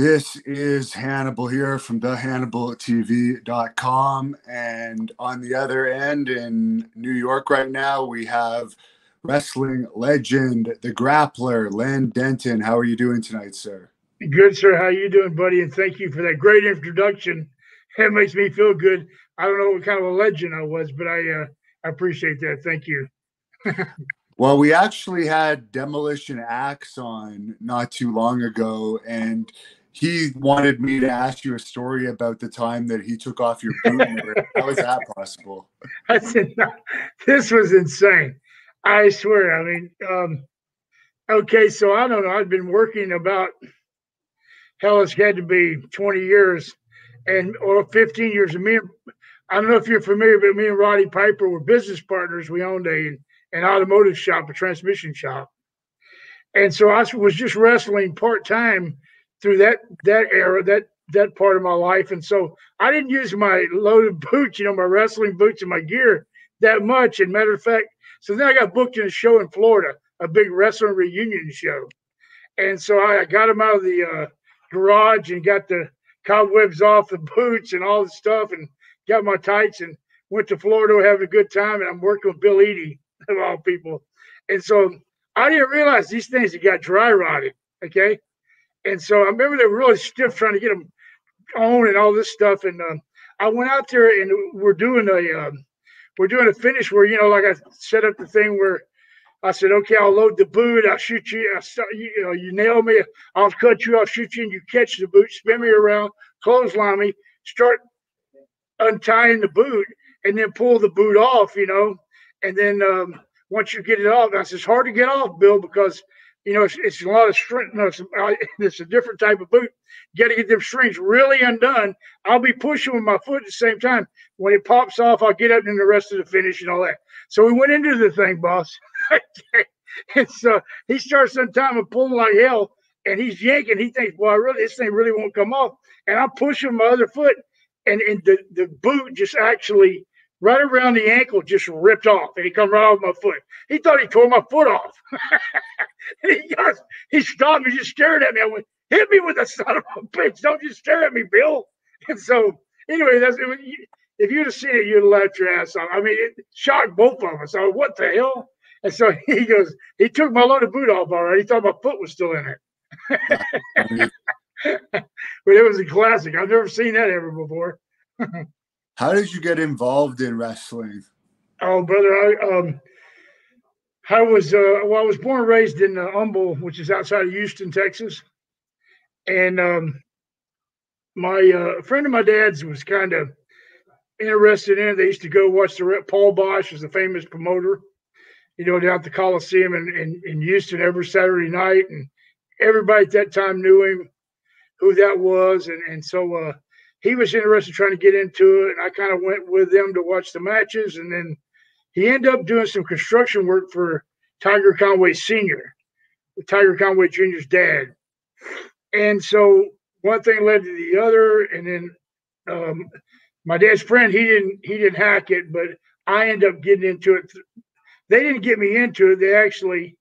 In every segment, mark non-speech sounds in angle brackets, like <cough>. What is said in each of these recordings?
This is Hannibal here from thehannibaltv.com. And on the other end in New York right now, we have wrestling legend, the grappler, Len Denton. How are you doing tonight, sir? Good, sir. How you doing, buddy? And thank you for that great introduction. It makes me feel good. I don't know what kind of a legend I was, but I uh, I appreciate that. Thank you. <laughs> well, we actually had Demolition Ax on not too long ago, and he wanted me to ask you a story about the time that he took off your boot. How is that possible? <laughs> I said, this was insane. I swear. I mean, um, okay, so I don't know. I've been working about, hell, it's had to be 20 years and or 15 years. And me, I don't know if you're familiar, but me and Roddy Piper were business partners. We owned a an automotive shop, a transmission shop. And so I was just wrestling part time through that that era, that that part of my life. And so I didn't use my loaded <laughs> boots, you know, my wrestling boots and my gear that much. And matter of fact, so then I got booked in a show in Florida, a big wrestling reunion show. And so I got them out of the uh, garage and got the cobwebs off the boots and all the stuff and got my tights and went to Florida having a good time. And I'm working with Bill Eadie, <laughs> of all people. And so I didn't realize these things had got dry rotted. Okay. And so I remember they were really stiff trying to get them on and all this stuff. And um, I went out there and we're doing a um, we're doing a finish where you know, like I set up the thing where I said, okay, I'll load the boot, I'll shoot you, start, you, you know, you nail me, I'll cut you, I'll shoot you, and you catch the boot, spin me around, clothesline me, start untying the boot, and then pull the boot off, you know, and then um, once you get it off, I said, it's hard to get off, Bill, because you know, it's, it's a lot of strength. No, it's, <laughs> uh, it's, a different type of boot. Got to get them strings really undone. I'll be pushing with my foot at the same time. When it pops off, I'll get up and the rest of the finish and all that. So we went into the thing, boss. <laughs> and so he starts sometime and pulling like hell, and he's yanking. He thinks, "Well, really, this thing really won't come off." And I'm pushing my other foot, and, and the, the boot just actually right around the ankle just ripped off and he come right off my foot. He thought he tore my foot off. <laughs> he, he stopped and just stared at me. I went, hit me with the son of a bitch. Don't just stare at me, Bill. <laughs> And so anyway, that's if you'd have seen it, you'd have laughed your ass off. I mean, it shocked both of us. I went, what the hell? And so <laughs> he goes, he took my loaded boot off already. He thought my foot was still in it. but it was a classic. I've never seen that ever before. How did you get involved in wrestling? Oh, brother, I um, I was uh, well, I was born and raised in uh, Humble, which is outside of Houston, Texas, and um, my uh, friend of my dad's was kind of interested in it. They used to go watch the Paul Boesch was a famous promoter, you know, down at the Coliseum in, in, in Houston every Saturday night, and everybody at that time knew him, who that was, and and so uh, he was interested in trying to get into it, and I kind of went with them to watch the matches, and then he ended up doing some construction work for Tiger Conway Sr., Tiger Conway Jr.'s dad. And so one thing led to the other, and then um, my dad's friend he didn't he didn't hack it, but I ended up getting into it. They didn't get me into it. They actually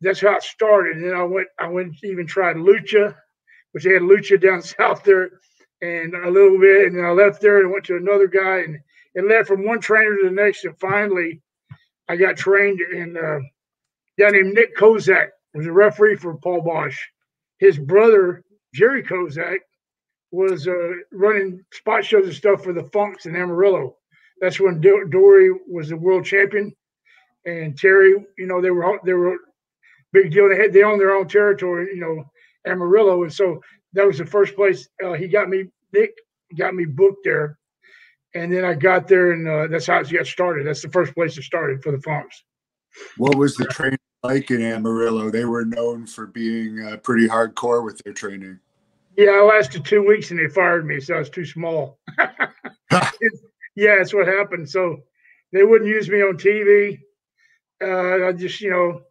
that's how it started. And then I went I went even tried lucha, which they had lucha down <laughs> south there and a little bit, and I left there and went to another guy, and it led from one trainer to the next, and finally, I got trained in uh, guy named Nick Kozak was a referee for Paul Boesch. His brother Jerry Kozak was uh, running spot shows and stuff for the Funks in Amarillo. That's when Do- Dory was the world champion, and Terry, you know, they were they were big deal. They had they owned their own territory, you know, Amarillo, and so that was the first place uh, he got me. Nick got me booked there, and then I got there, and uh, that's how it got started. That's the first place it started for the Funks. What was the training like in Amarillo? They were known for being uh, pretty hardcore with their training. Yeah, I lasted two weeks and they fired me, so I was too small. <laughs> <laughs> yeah, that's what happened. So they wouldn't use me on TV. Uh, I just, you know,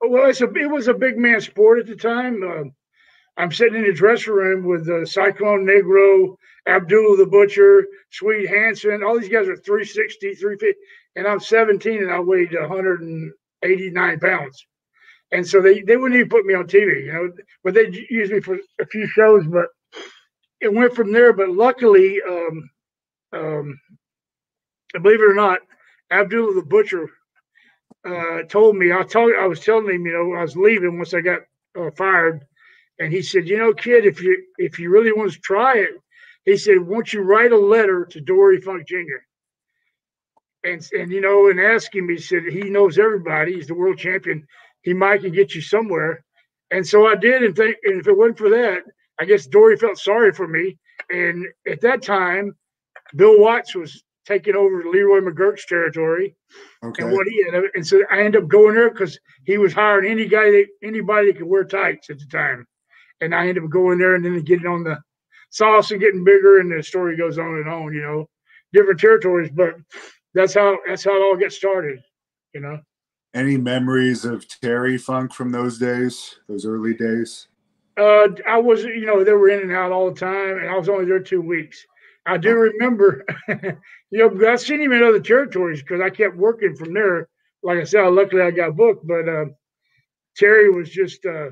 well, it's a, it was a big man sport at the time. I'm sitting in the dressing room with uh, Cyclone Negro, Abdullah the Butcher, Swede Hanson. All these guys are 360, 350, and I'm 17 and I weighed 189 pounds. and so they they wouldn't even put me on TV, you know, but they used me for a few shows, but it went from there. But luckily, um, um, believe it or not, Abdullah the Butcher uh, told me. I told I was telling him, you know, I was leaving once I got uh, fired, and he said, you know, kid, if you if you really want to try it, he said, won't you write a letter to Dory Funk Jr. And and you know, and ask him. He said he knows everybody. He's the world champion. He might can get you somewhere. And so I did, and think, and if it wasn't for that, I guess Dory felt sorry for me. And at that time, Bill Watts was taking over Leroy McGuirk's territory okay. and what he had. And so I ended up going there because he was hiring any guy that anybody that could wear tights at the time. And I ended up going there and then getting on the sauce and getting bigger and the story goes on and on, you know, different territories. But that's how that's how it all gets started, you know. Any memories of Terry Funk from those days, those early days? Uh, I was, you know, they were in and out all the time, and I was only there two weeks. I do remember, <laughs> you know, I've seen him in other territories because I kept working from there. Like I said, luckily I got booked, but uh, Terry was just, uh,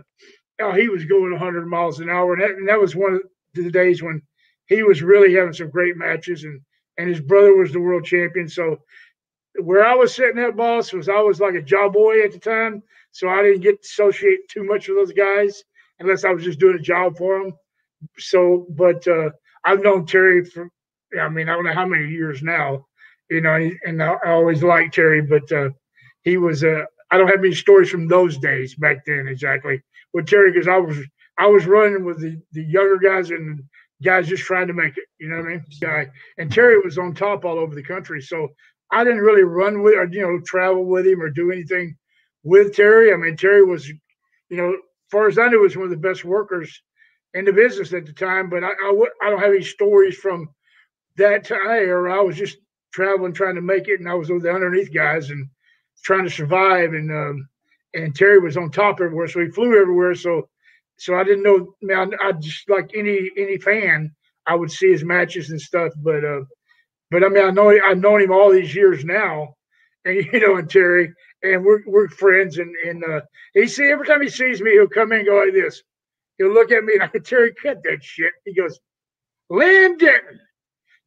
he was going 100 miles an hour, and that, and that was one of the days when he was really having some great matches, and and his brother was the world champion. So where I was sitting at, boss, was I was like a job boy at the time, so I didn't get to associate too much with those guys unless I was just doing a job for them. So, but uh, I've known Terry for, I mean, I don't know how many years now, you know, and I, always liked Terry, but uh, he was, uh, I don't have any stories from those days back then exactly with Terry because I was, I was running with the, the younger guys and guys just trying to make it, you know what I mean? Guy and Terry was on top all over the country, so I didn't really run with or you know travel with him or do anything with Terry. I mean, Terry was, you know, far as I knew, was one of the best workers in the business at the time. But I, I, I don't have any stories from that time era. I was just traveling, trying to make it, and I was with the underneath guys and trying to survive. And um, and Terry was on top everywhere, so he flew everywhere. So so I didn't know. Man, I, I just like any any fan, I would see his matches and stuff. But uh, but I mean, I know I've known him all these years now, and <laughs> you know, and Terry, and we're we're friends. And and uh, he see every time he sees me, he'll come in and go like this. He'll look at me and I can Terry, cut that shit. He goes, Lynn Denton.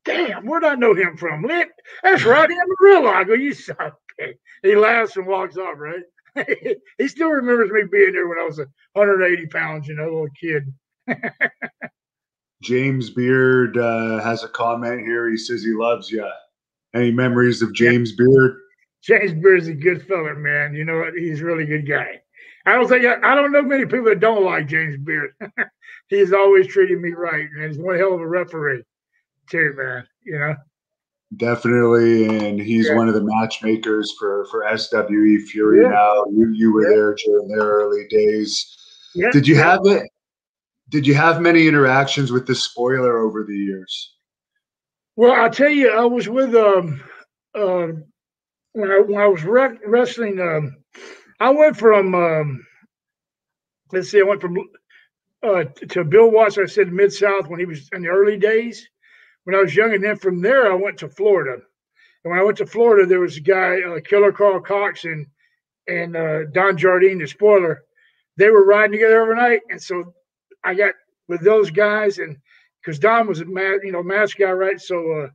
Damn, where'd I know him from? Lynn, that's right, Amarillo. I go, you suck. <laughs> He laughs and walks off, right? <laughs> he still remembers me being there when I was 180 pounds, you know, little kid. <laughs> James Beard uh, has a comment here. He says he loves you. Any memories of James yeah. Beard? James Beard's a good fella, man. You know what? He's a really good guy. I don't think I, I don't know many people that don't like James Beard. <laughs> he's always treated me right, and he's one hell of a referee, too, man. You know. Definitely, and he's yeah. one of the matchmakers for for SWE Fury yeah. now. You you were yeah. there during their early days. Did you have it? Did you have many interactions with the spoiler over the years? Well, I'll tell you, I was with um uh, when I when I was re- wrestling. Um, I went from um, let's see, I went from uh, to Bill Watts. I said Mid South when he was in the early days when I was young, and then from there I went to Florida. And when I went to Florida, there was a guy, uh, Killer Carl Cox, and and uh, Don Jardine, the spoiler. They were riding together overnight, and so I got with those guys, and because Don was a ma- you know mask guy, right? So uh,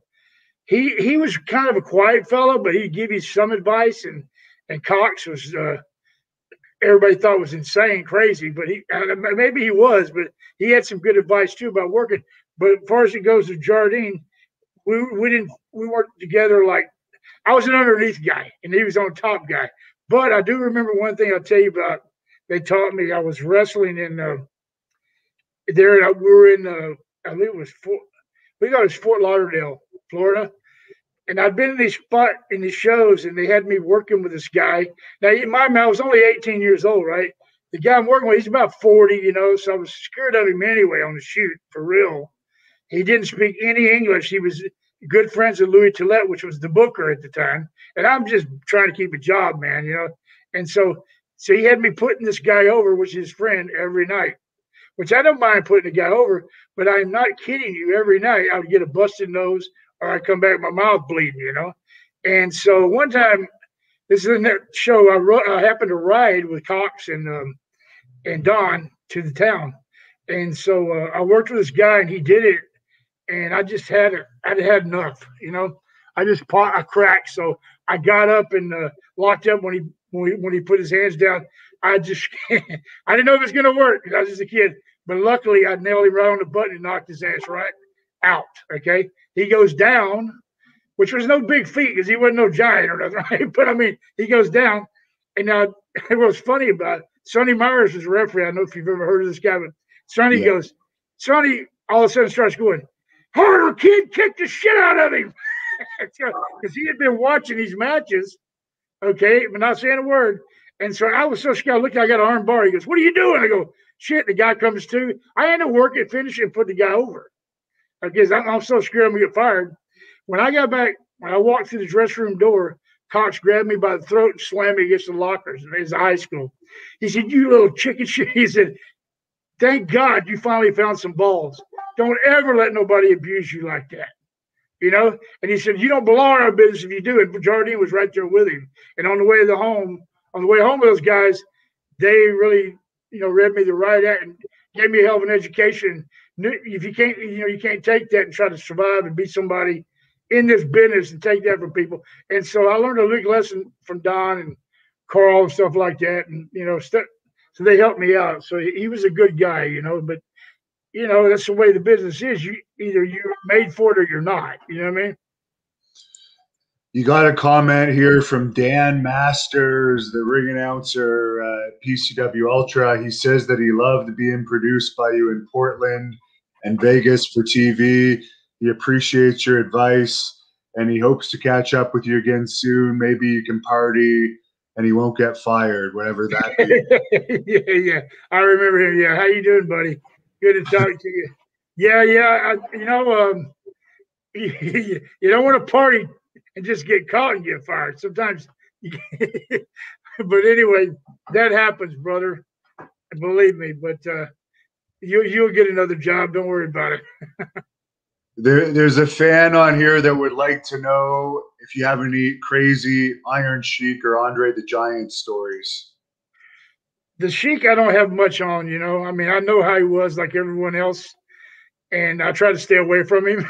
he he was kind of a quiet fellow, but he'd give you some advice, and and Cox was uh, everybody thought was insane, crazy, but he maybe he was, but he had some good advice too about working. But as far as it goes to Jardine, we we didn't we worked together like I was an underneath guy and he was on top guy. But I do remember one thing I'll tell you about. They taught me I was wrestling in uh, there. We were in uh, I believe it was Fort. We got it Fort Lauderdale, Florida, and I'd been in these spot in these shows, and they had me working with this guy. Now, in my mind, I was only 18 years old, right? The guy I'm working with, he's about 40, you know, so I was scared of him anyway on the shoot for real. He didn't speak any English. He was good friends with Louis Tillet, which was the booker at the time. And I'm just trying to keep a job, man, you know. And so, so he had me putting this guy over, which is his friend, every night. Which I don't mind putting a guy over, but I'm not kidding you. Every night I would get a busted nose or I come back, my mouth bleeding, you know. And so one time, this is in that show. I, wrote, I happened to ride with Cox and um, and Don to the town, and so uh, I worked with this guy, and he did it, and I just had it. I'd had enough, you know. I just pot a crack, so I got up and uh, locked up when he when he, when he put his hands down. I just <laughs> I didn't know if it was gonna work because I was just a kid, but luckily I nailed him right on the button and knocked his ass right out. Okay, he goes down, which was no big feat because he wasn't no giant or nothing. <laughs> Right? But I mean, he goes down, and now <laughs> what was funny about it, Sonny Myers was a referee. I don't know if you've ever heard of this guy, but Sonny yeah. goes, Sonny all of a sudden starts going, harder, kid, kicked the shit out of him. <laughs> Because he had been watching these matches, okay, but not saying a word. And so I was so scared. Look, I got an arm bar. He goes, What are you doing? I go, Shit. The guy comes to. I had to work it, finish it, and put the guy over. Because I'm, I'm so scared I'm to get fired. When I got back, when I walked through the dressing room door, Cox grabbed me by the throat and slammed me against the lockers. It was high school. He said, You little chicken shit. <laughs> He said, Thank God you finally found some balls. Don't ever let nobody abuse you like that. You know? And he said, You don't belong in our business if you do. And Jardine was right there with him. And on the way to the home, on the way home with those guys, they really, you know, read me the right act and gave me a hell of an education. If you can't, you know, you can't take that and try to survive and be somebody in this business and take that from people. And so I learned a big lesson from Don and Carl and stuff like that. And, you know, st- so they helped me out. So he was a good guy, you know, but you know, that's the way the business is. You either you're made for it or you're not. You know what I mean? You got a comment here from Dan Masters, the ring announcer at PCW Ultra. He says that he loved being produced by you in Portland and Vegas for TV. He appreciates your advice and he hopes to catch up with you again soon. Maybe you can party and he won't get fired, whatever that <laughs> yeah, yeah. I remember him. Yeah. How you doing, buddy? Good to talk to you. Yeah, yeah. I, you know, um, you, <laughs> you don't want to party and just get caught and get fired. Sometimes, <laughs> but anyway, that happens, brother. Believe me. But uh, you you'll get another job. Don't worry about it. <laughs> there, there's a fan on here that would like to know if you have any crazy Iron Sheik or Andre the Giant stories the Sheik, I don't have much on. You know, I mean, I know how he was, like everyone else, and I try to stay away from him.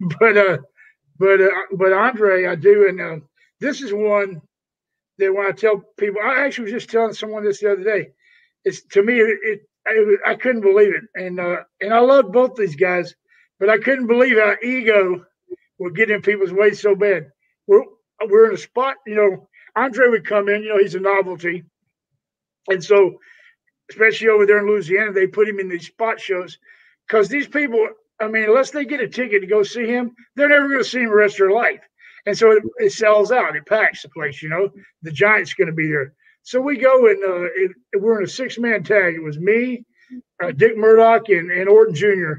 <laughs> but uh, but uh, but Andre, I do, and uh, this is one that when I tell people, I actually was just telling someone this the other day. It's to me, it, it I, couldn't believe it, and uh, and I love both these guys, but I couldn't believe how ego would get in people's way so bad. We're we're in a spot, you know. Andre would come in, you know, he's a novelty and so, especially over there in Louisiana, they put him in these spot shows because these people, I mean, unless they get a ticket to go see him, they're never going to see him the rest of their life. And so it, it, sells out. It packs the place. You know, the Giant's going to be there. So we go and uh, it, we're in a six man tag. It was me, uh, Dick Murdoch, and, and Orton Jr.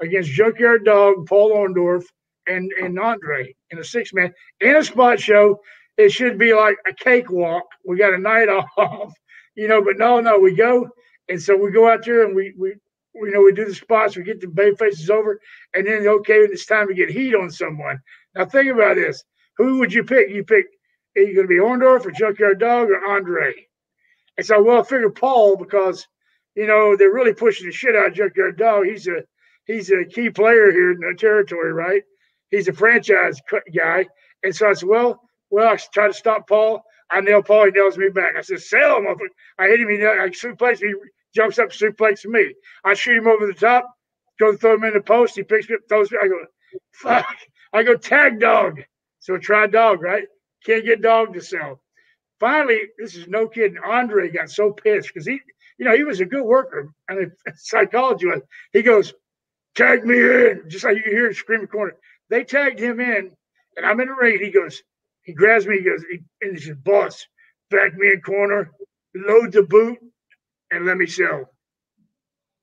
against Junkyard Dog, Paul Orndorff, and and Andre in a six man in a spot show. It should be like a cakewalk. We got a night <laughs> off you know, but no, no, we go. And so we go out there and we, we, you know, we do the spots, we get the bay faces over, and then okay, it's time to get heat on someone. Now think about this: who would you pick? You pick are you going to be Orndorff or Junkyard Dog or Andre? And so, well, I figured Paul because you know they're really pushing the shit out of Junkyard Dog. He's a he's a key player here in the territory, right? He's a franchise guy, and so I said, well, well, I try to stop Paul. I nail Paul. He nails me back. I said, "Sell him!" I hit him. He I suplex. He jumps up, suplexes me. I shoot him over the top. Go throw him in the post. He picks me up, throws me. I go, fuck. I go tag dog. So try dog, right? Can't get dog to sell. Finally, this is no kidding. Andre got so pissed because he, you know, he was a good worker. I mean, <laughs> psychology was. He goes, tag me in, just like you hear him screaming corner. They tagged him in, and I'm in the ring. He goes, he grabs me, he goes, he, and he says, boss, back me in corner, load the boot, and let me sell.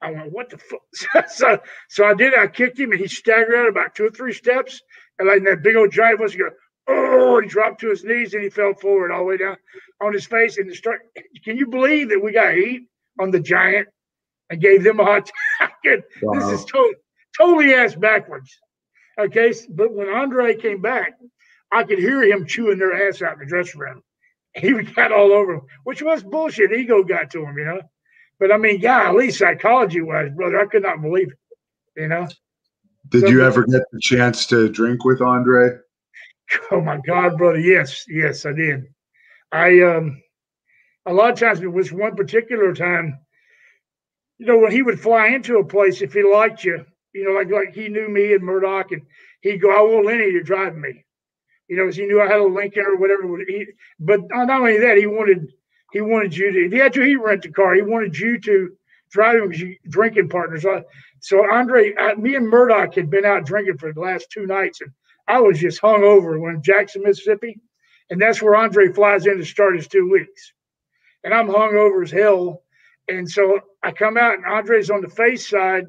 I went, what the fuck? <laughs> so, so I did. I kicked him, and he staggered out about two or three steps, and like that big old giant was, he go, oh, he dropped to his knees, and he fell forward all the way down on his face. And the start, <laughs> can you believe that we got heat on the giant and gave them a hot <laughs> time? wow. This is totally, totally ass backwards. Okay, but when Andre came back, I could hear him chewing their ass out in the dressing room. <laughs> He got all over him, which was bullshit. Ego got to him, you know. But I mean, yeah, at least psychology wise, brother, I could not believe it, you know. Did so, you ever get the chance to drink with Andre? <laughs> Oh my God, brother. Yes, yes, I did. I um a lot of times it was one particular time, you know, when he would fly into a place, if he liked you, you know, like like he knew me and Murdoch, and he'd go, I want Lenny to drive me. You know, because he knew I had a Lincoln or whatever. But not only that, he wanted he wanted you to. If he had to, he rent the car. He wanted you to drive him because you drinking partners. So Andre, I, me and Murdoch had been out drinking for the last two nights, and I was just hung over when Jackson, Mississippi, and that's where Andre flies in to start his two weeks and I'm hung over as hell. And so I come out, and Andre's on the face side,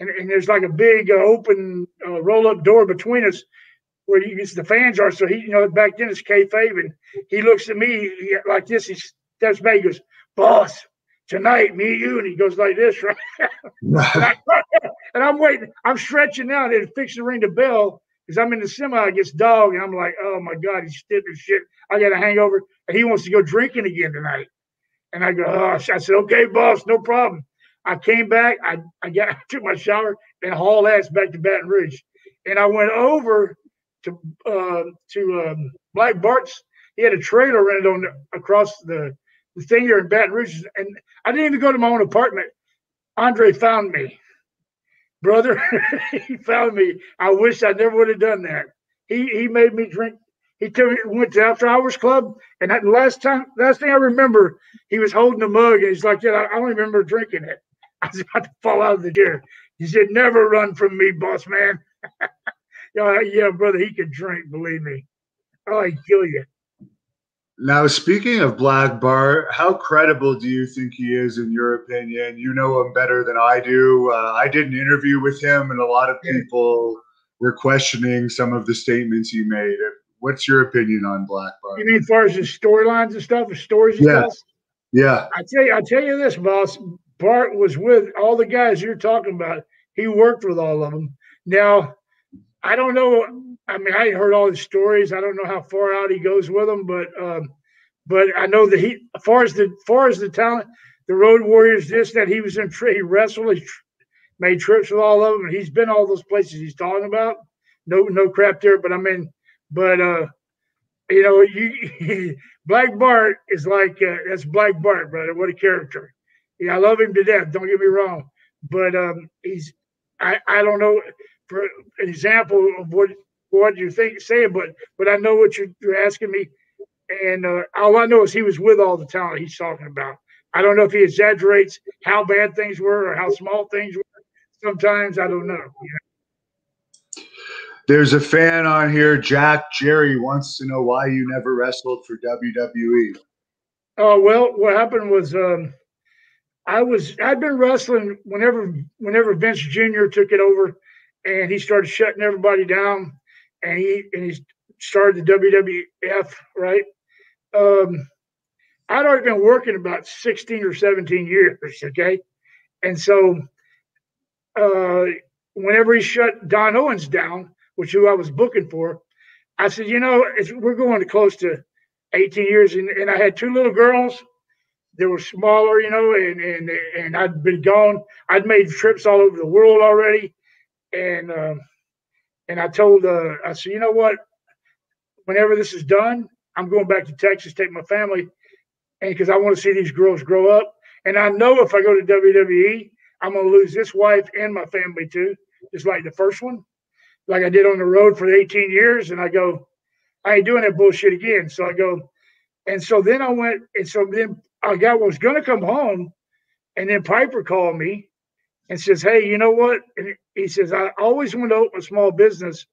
and, and there's like a big uh, open uh, roll up door between us where he, the fans are. So he, you know, back then it's kayfabe, and he looks at me like this. He steps back, he goes, "Boss, tonight, me you," and he goes like this, <laughs> right? <laughs> and, I'm waiting. I'm stretching out and fixing to ring the bell because I'm in the semi against dog, and I'm like, "Oh my god, he's stiff as shit. I got a hangover, and he wants to go drinking again tonight." And I go, oh, I said, okay, boss, no problem. I came back, I, I got <laughs> I took my shower and haul ass back to Baton Rouge. And I went over to uh, to um, Black Bart's. He had a trailer rented on the, across the, the thing here in Baton Rouge. And I didn't even go to my own apartment. Andre found me. Brother, <laughs> he found me. I wish I never would have done that. He he made me drink he took me, went to After Hours Club, and that last time, last thing I remember, he was holding a mug, and he's like, "Yeah, I, don't remember drinking it." <laughs> I was about to fall out of the chair. He said, "Never run from me, boss man." <laughs> yeah, yeah, brother, he could drink. Believe me. Oh, he'd kill you. Now, speaking of Black Bart, how credible do you think he is, in your opinion? You know him better than I do. Uh, I did an interview with him, and a lot of people were questioning some of the statements he made. What's your opinion on Black Bart? You mean as far as his storylines and stuff, his stories? Yeah. Yeah. I tell you, I tell you this, boss. Bart was with all the guys you're talking about. He worked with all of them. Now, I don't know. I mean, I heard all his stories. I don't know how far out he goes with them, but um, but I know that he, as far as the as far as the talent, the Road Warriors, this that he was in, he wrestled, he made trips with all of them, and he's been all those places he's talking about. No, no crap there. But I mean, but uh, you know, you <laughs> Black Bart is like uh, that's Black Bart, brother. What a character! Yeah, I love him to death. Don't get me wrong, but um, he's I I don't know for an example of what what you think saying, but but I know what you're, you're asking me, and uh, all I know is he was with all the talent he's talking about. I don't know if he exaggerates how bad things were or how small things were. Sometimes I don't know. There's a fan on here, Jack Jerry, wants to know why you never wrestled for WWE. Oh well, what happened was um, I was I'd been wrestling whenever whenever Vince Jr. took it over, and he started shutting everybody down, and he and he started the WWF right. Um, I'd already been working about sixteen or seventeen years, okay, and so uh, whenever he shut Don Owens down, which who I was booking for. I said, you know, we're going to close to 18 years, and, and I had two little girls. They were smaller, you know, and and and I'd been gone. I'd made trips all over the world already, and uh, and I told uh, I said, you know what? Whenever this is done, I'm going back to Texas, take my family, and because I want to see these girls grow up. And I know if I go to WWE, I'm going to lose this wife and my family too, just like the first one like I did on the road for 18 years. And I go, I ain't doing that bullshit again. So I go, and so then I went, and so then I got was going to come home, and then Piper called me and says, Hey, you know what? And he says, I always want to open a small business,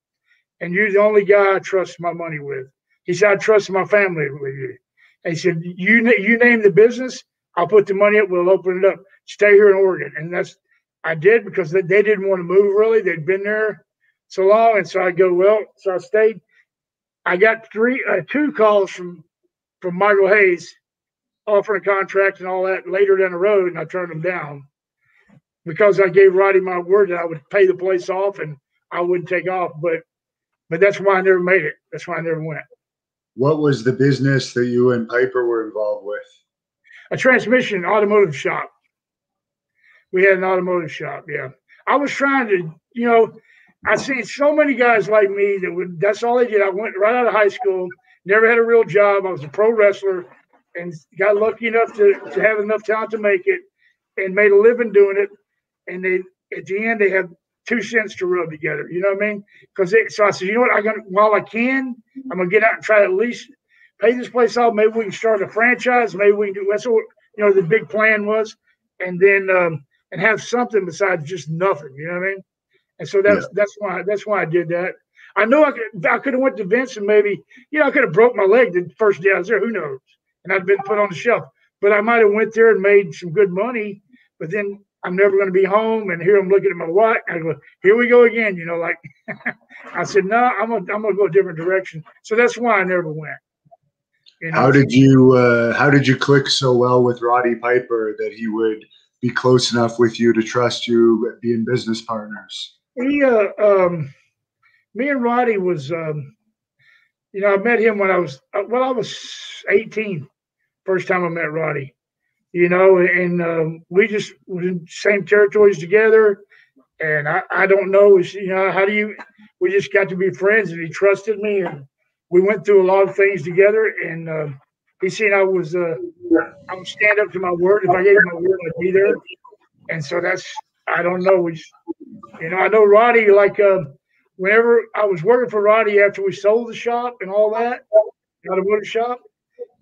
and you're the only guy I trust my money with. He said, I trust my family with you. And he said, You you name the business, I'll put the money up, we'll open it up. Stay here in Oregon. And that's I did because they, they didn't want to move really. They'd been there so long. And so I go, well, so I stayed. I got three, uh, two calls from from Michael Hayes offering a contract and all that later down the road, and I turned them down because I gave Roddy my word that I would pay the place off and I wouldn't take off. But but that's why I never made it. That's why I never went. What was the business that you and Piper were involved with? A transmission automotive shop. We had an automotive shop. Yeah, I was trying to, you know, I seen so many guys like me that would. That's all they did. I went right out of high school, never had a real job. I was a pro wrestler, and got lucky enough to, to have enough talent to make it, and made a living doing it. And they at the end they have two cents to rub together. You know what I mean? Because it so I said, you know what? I got while I can, I'm gonna get out and try to at least pay this place off. Maybe we can start a franchise. Maybe we can do that's what you know the big plan was, and then um, and have something besides just nothing. You know what I mean? And so that's yeah. that's why that's why I did that. I know I could I could have went to Vince and maybe you know I could have broke my leg the first day I was there. Who knows? And I'd been put on the shelf. But I might have went there and made some good money. But then I'm never going to be home. And here I'm looking at my watch. I go, here we go again. You know, like <laughs> I said, no, I'm gonna I'm gonna go a different direction. So that's why I never went. You know? How did you uh, How did you click so well with Roddy Piper that he would be close enough with you to trust you, being business partners? He, uh, um, me and Roddy was, um, you know, I met him when I was uh, well, I was 18. First time I met Roddy, you know, and um, we just was in same territories together. And I, I don't know, you know, how do you? We just got to be friends, and he trusted me, and we went through a lot of things together. And uh, he seen I was, uh, I would stand up to my word. If I gave him my word, I'd be there. And so that's, I don't know. We, just, you know, I know Roddy. Like, uh, whenever I was working for Roddy after we sold the shop and all that, automotive shop,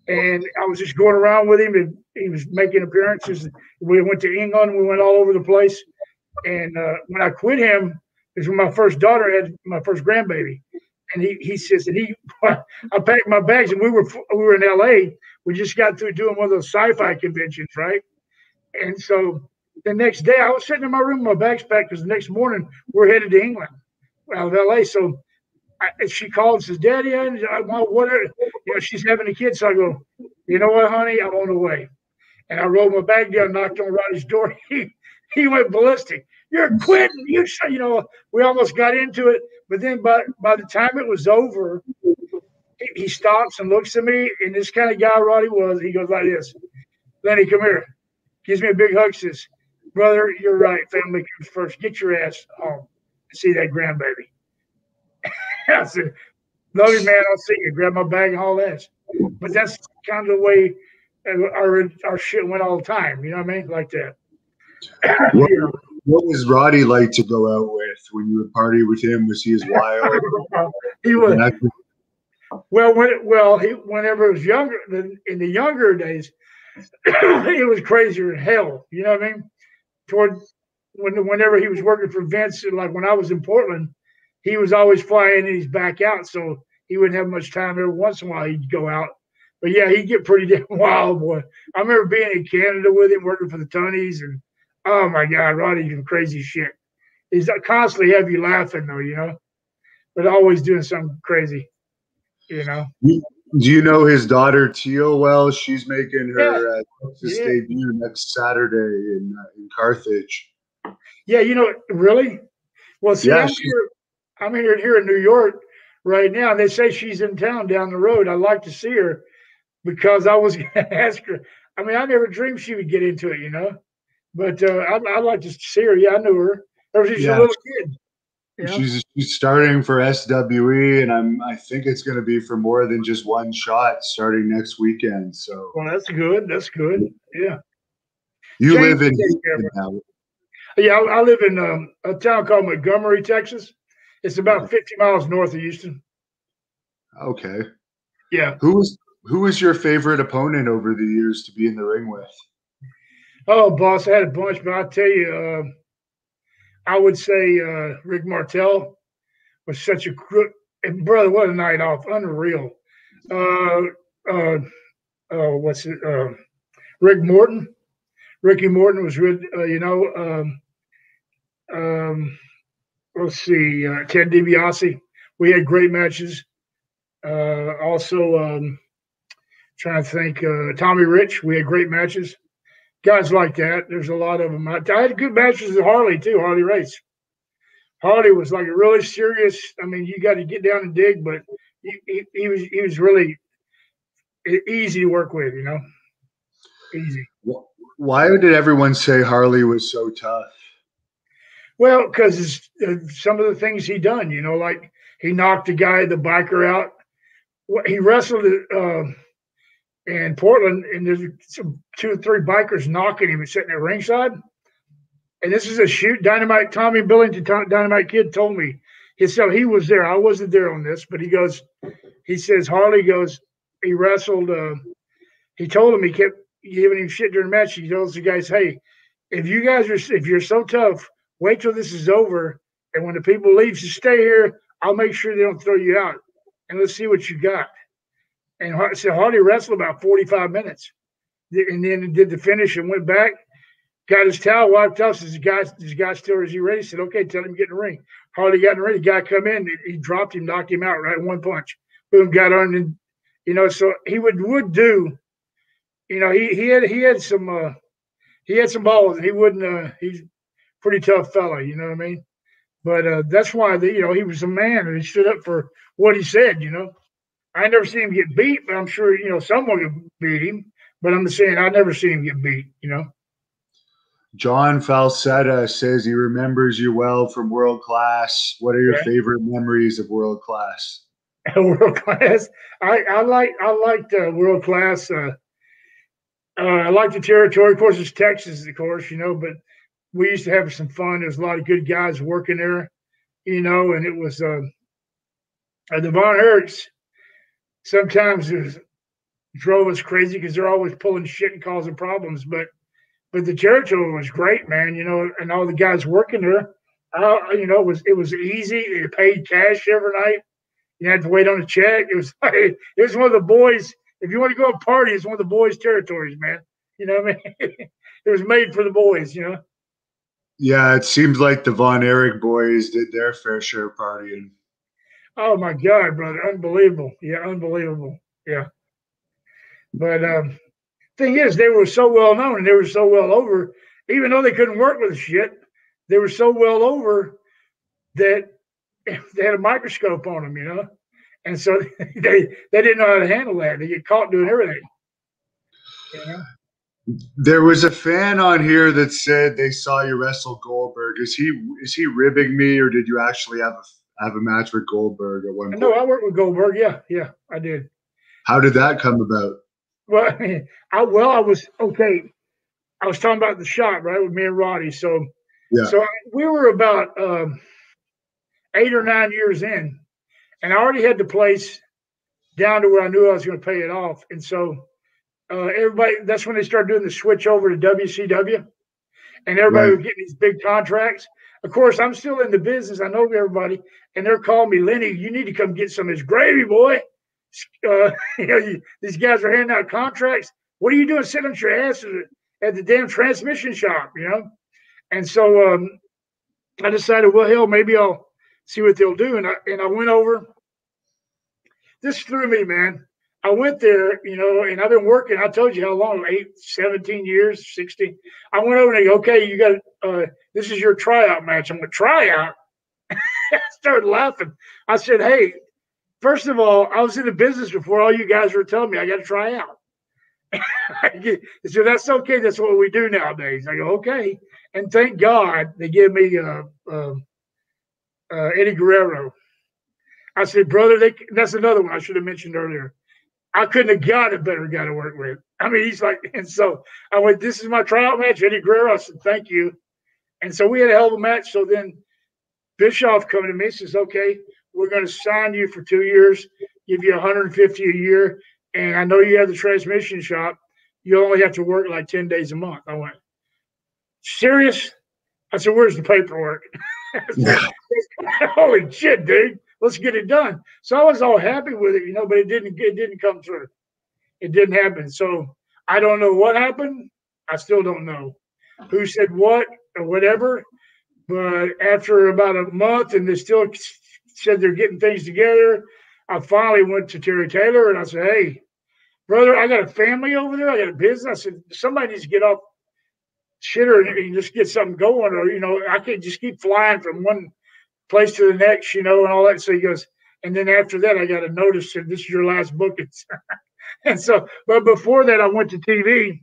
and I was just going around with him, and he was making appearances. We went to England. We went all over the place. And uh, when I quit him, is when my first daughter had my first grandbaby, and he he says and he <laughs> I packed my bags, and we were we were in L.A. We just got through doing one of those sci-fi conventions, right? And so the next day, I was sitting in my room, with my bags packed, because the next morning we're headed to England out of L.A. So I, she called and says, "Daddy, I, I want what? Are, you know, she's having a kid." So I go, "You know what, honey? I'm on the way." And I rolled my bag down, knocked on Roddy's door. <laughs> He he went ballistic. You're quitting. You you know we almost got into it, but then by by the time it was over, he, stops and looks at me, and this kind of guy Roddy was. He goes like this, Lenny, come here. Gives me a big hug. Says, "Brother, you're right. Family comes first. Get your ass home and see that grandbaby." I said, "Love you, man. I'll see you. Grab my bag and haul ass." But that's kind of the way our our shit went all the time. You know what I mean? Like that. What, what was Roddy like to go out with when you would party with him? Was he as wild? <laughs> he was. Well, when well, he, whenever it was younger, in the younger days, <coughs> it was crazier than hell. You know what I mean? Toward when whenever he was working for Vince, like when I was in Portland, he was always flying and he's back out, so he wouldn't have much time. Every once in a while, he'd go out. But yeah, he'd get pretty <laughs> damn wild, boy. I remember being in Canada with him, working for the Tonys, and oh my God, Roddy's doing crazy shit. He's constantly have you laughing though, you know, but always doing something crazy, you know. Do you know his daughter Teal well? She's making her yeah. uh, Texas yeah. debut next Saturday in uh, in Carthage. Yeah, you know, really. Well, see, yeah, I'm, here, here in New York right now. and They say she's in town down the road. I'd like to see her because I was <laughs> going to ask her. I mean, I never dreamed she would get into it, you know. But uh, I'd, I'd, like to see her. Yeah, I knew her. Ever since yeah. a little kid. She's she's starting for SWE, and I'm I think it's going to be for more than just one shot starting next weekend. So well, that's good. That's good. Yeah. You James live in now. Yeah, I, I live in um, a town called Montgomery, Texas. It's about 50 miles north of Houston. Okay. Yeah. Who was who was your favorite opponent over the years to be in the ring with? Oh, boss, I had a bunch, but I'll tell you, uh, I would say uh, Rick Martel was such a good brother. What a night off, unreal. Uh, uh, uh, what's it? Uh, Rick Morton. Ricky Morton was good. Uh, you know, um, um, let's see, uh, Ted DiBiase. We had great matches. Uh, also, um, trying to think, uh, Tommy Rich. We had great matches guys like that. There's a lot of them. I, I had good matches with Harley too, Harley Race. Hardy was like a really serious. I mean, you got to get down and dig, but he, he, he was he was really easy to work with. You know, easy. Why did everyone say Harley was so tough? Well, because uh, some of the things he done, you know, like he knocked the guy, the biker out. He wrestled uh, in Portland, and there's some two or three bikers knocking him and sitting at ringside. And this is a shoot. Dynamite Tommy Billington, Dynamite Kid, told me. He said he was there. I wasn't there on this, but he goes, he says Harley goes. He wrestled. Uh, he told him he kept giving him shit during the match. He tells the guys, "Hey, if you guys are if you're so tough, wait till this is over, and when the people leave, just stay here. I'll make sure they don't throw you out, and let's see what you got." And so Hardy wrestled about 45 minutes, and then did the finish and went back, got his towel wiped off. Says, "Guy, this guy still is he ready?" He said, "Okay, tell him to get in the ring." Hardy got in the ring. The guy come in, he dropped him, knocked him out right one punch. Boom, got on, and you know, so he would would do you know, he he had he had some uh, he had some balls. He wouldn't. Uh, he's pretty tough fella. You know what I mean? But uh, that's why the, you know he was a man and he stood up for what he said. You know, I never seen him get beat, but I'm sure you know someone could beat him. But I'm just saying I never seen him get beat. You know. John Falsetta says he remembers you well from World Class. What are your yeah. favorite memories of World Class? <laughs> world Class. I I like I liked uh, World Class. Uh, uh, I like the territory. Of course, it's Texas, of course, you know, but we used to have some fun. There's a lot of good guys working there, you know, and it was uh, uh the Von Erichs sometimes it was, drove us crazy because they're always pulling shit and causing problems. But but the territory was great, man, you know, and all the guys working there, uh, you know, it was it was easy. They paid cash every night. You had to wait on a check. It was <laughs> it was one of the boys if you want to go and party, it's one of the boys' territories, man. You know what I mean? <laughs> it was made for the boys, you know. Yeah, it seems like the Von Erich boys did their fair share of partying. Oh my God, brother, unbelievable! Yeah, unbelievable. Yeah, but um, thing is, they were so well known and they were so well over. Even though they couldn't work with shit, they were so well over that <laughs> they had a microscope on them. You know and so <laughs> they they didn't know how to handle that. They get caught doing everything. You know? There was a fan on here that said they saw you wrestle Goldberg. Is he is he ribbing me, or did you actually have a have a match with Goldberg at one point? No, I worked with Goldberg. Yeah, yeah, I did. How did that come about? Well, <laughs> I well, I was okay. I was talking about the shot right with me and Roddy. So, yeah. so we were about um, eight or nine years in, and I already had the place down to where I knew I was going to pay it off. And so uh, everybody, that's when they started doing the switch over to WCW, and everybody right. was getting these big contracts. Of course, I'm still in the business. I know everybody, and they're calling me, Lenny. You need to come get some of this gravy, boy. <laughs> Uh, you know, these guys are handing out contracts. What are you doing sitting on your ass at the damn transmission shop? You know. And so um, I decided, well, hell, maybe I'll see what they'll do. And I and I went over. This threw me, man. I went there, you know, and I've been working. I told you how long, eight, 17 years, 16. I went over and go, okay, you got uh, this is your tryout match. I'm gonna try out. <laughs> I started laughing. I said, Hey, first of all, I was in the business before all you guys were telling me I gotta try out. <laughs> so that's okay. That's what we do nowadays. I go, okay. And thank God they give me uh, uh, uh, Eddie Guerrero. I said, brother, they, that's another one I should have mentioned earlier. I couldn't have got a better guy to work with. I mean, he's like, and so I went, this is my tryout match, Eddie Guerrero. I said, thank you. And so we had a hell of a match. So then Bischoff coming to me says, okay, we're going to sign you for two years, give you 150 a year. And I know you have the transmission shop. You only have to work like 10 days a month. I went, serious? I said, where's the paperwork? <laughs> <laughs> Holy shit, dude. Let's get it done. So I was all happy with it, you know, but it didn't it didn't come through. It didn't happen. So I don't know what happened. I still don't know who said what or whatever. But after about a month and they still said they're getting things together, I finally went to Terry Taylor and I said, Hey, brother, I got a family over there. I got a business. I said, somebody needs to get off shitter and just get something going, or you know, I can't just keep flying from one place to the next, you know, and all that. So he goes, and then after that, I got a notice that this is your last book. <laughs> and so, but before that, I went to TV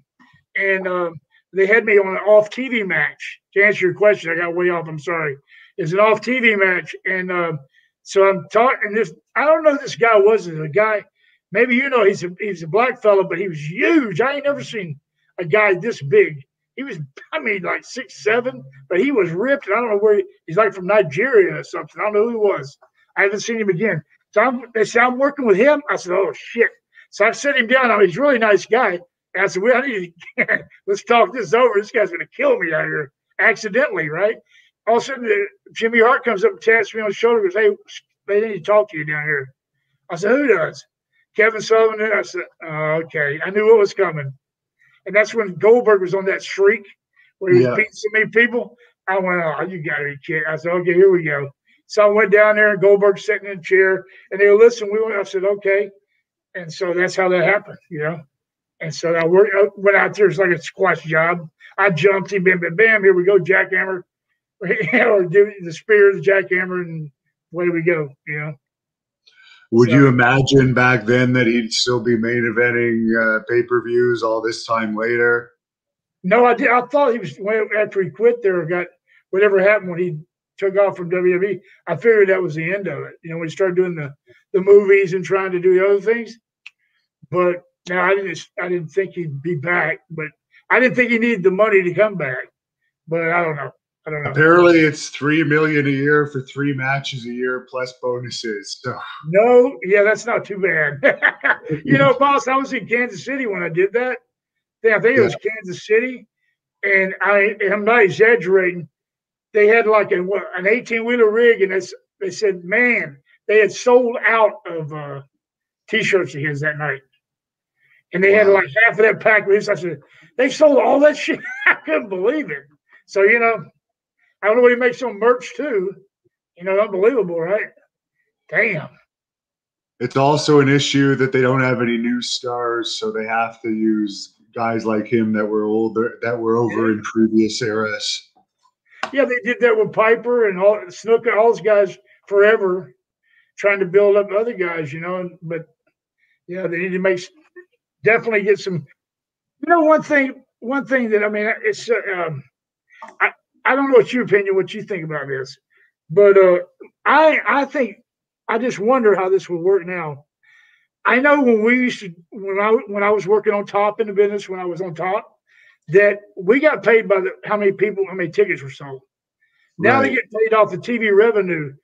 and um, they had me on an off TV match. To answer your question, I got way off. I'm sorry. It's an off TV match. And um, so I'm talking this. I don't know who this guy was. A guy, maybe you know, he's a, he's a black fellow, but he was huge. I ain't never seen a guy this big. He was, I mean, like six, seven, but he was ripped. And I don't know where he, he's like from Nigeria or something. I don't know who he was. I haven't seen him again. So I'm, they said, I'm working with him. I said, oh, shit. So I set him down. I mean, he's a really nice guy. And I said, well, I need to, <laughs> let's talk this over. This guy's to kill me out here accidentally, right? All of a sudden, Jimmy Hart comes up and taps me on the shoulder and goes, hey, they need to talk to you down here. I said, who does? Kevin Sullivan. I said, oh, okay. I knew what was coming. And that's when Goldberg was on that streak where he was yeah. beating so many people. I went, oh, you got to be kidding. I said, okay, here we go. So I went down there and Goldberg sitting in a chair and they go, listen, we went, I said, okay. And so that's how that happened, you know. And so I, went out there, it's like a squash job. I jumped him, bam, bam, bam, here we go, jackhammer, <laughs> or do the spear, the jackhammer, and away we go, you know. Would so, you imagine back then that he'd still be main eventing uh, pay per views all this time later? No, I did. I thought he was after he quit there, got whatever happened when he took off from WWE. I figured that was the end of it. You know, when he started doing the the movies and trying to do the other things. But now I didn't. I didn't think he'd be back. But I didn't think he needed the money to come back. But I don't know. I don't know. Apparently, it's three million a year for three matches a year plus bonuses. So. No, yeah, that's not too bad. <laughs> you know, boss, I was in Kansas City when I did that. I think it was Kansas City, and I I'm not exaggerating. They had like an an 18 wheeler rig, and they said, man, they had sold out of uh, t-shirts of his that night, and they wow. had like half of that pack with. I said, they sold all that shit. <laughs> I couldn't believe it. So you know, I don't know what he makes on merch too. You know, unbelievable, right? Damn. It's also an issue that they don't have any new stars, so they have to use guys like him that were older, that were over in previous eras. Yeah, they did that with Piper and all Snuka, all those guys forever, trying to build up other guys, you know. But yeah, they need to make definitely get some. You know, one thing, one thing that I mean, it's uh, um, I I don't know what your opinion, what you think about this, but uh, I I think I just wonder how this will work now. I know when we used to when I when I was working on top in the business when I was on top that we got paid by the how many people how many tickets were sold. Now right. they get paid off the TV revenue.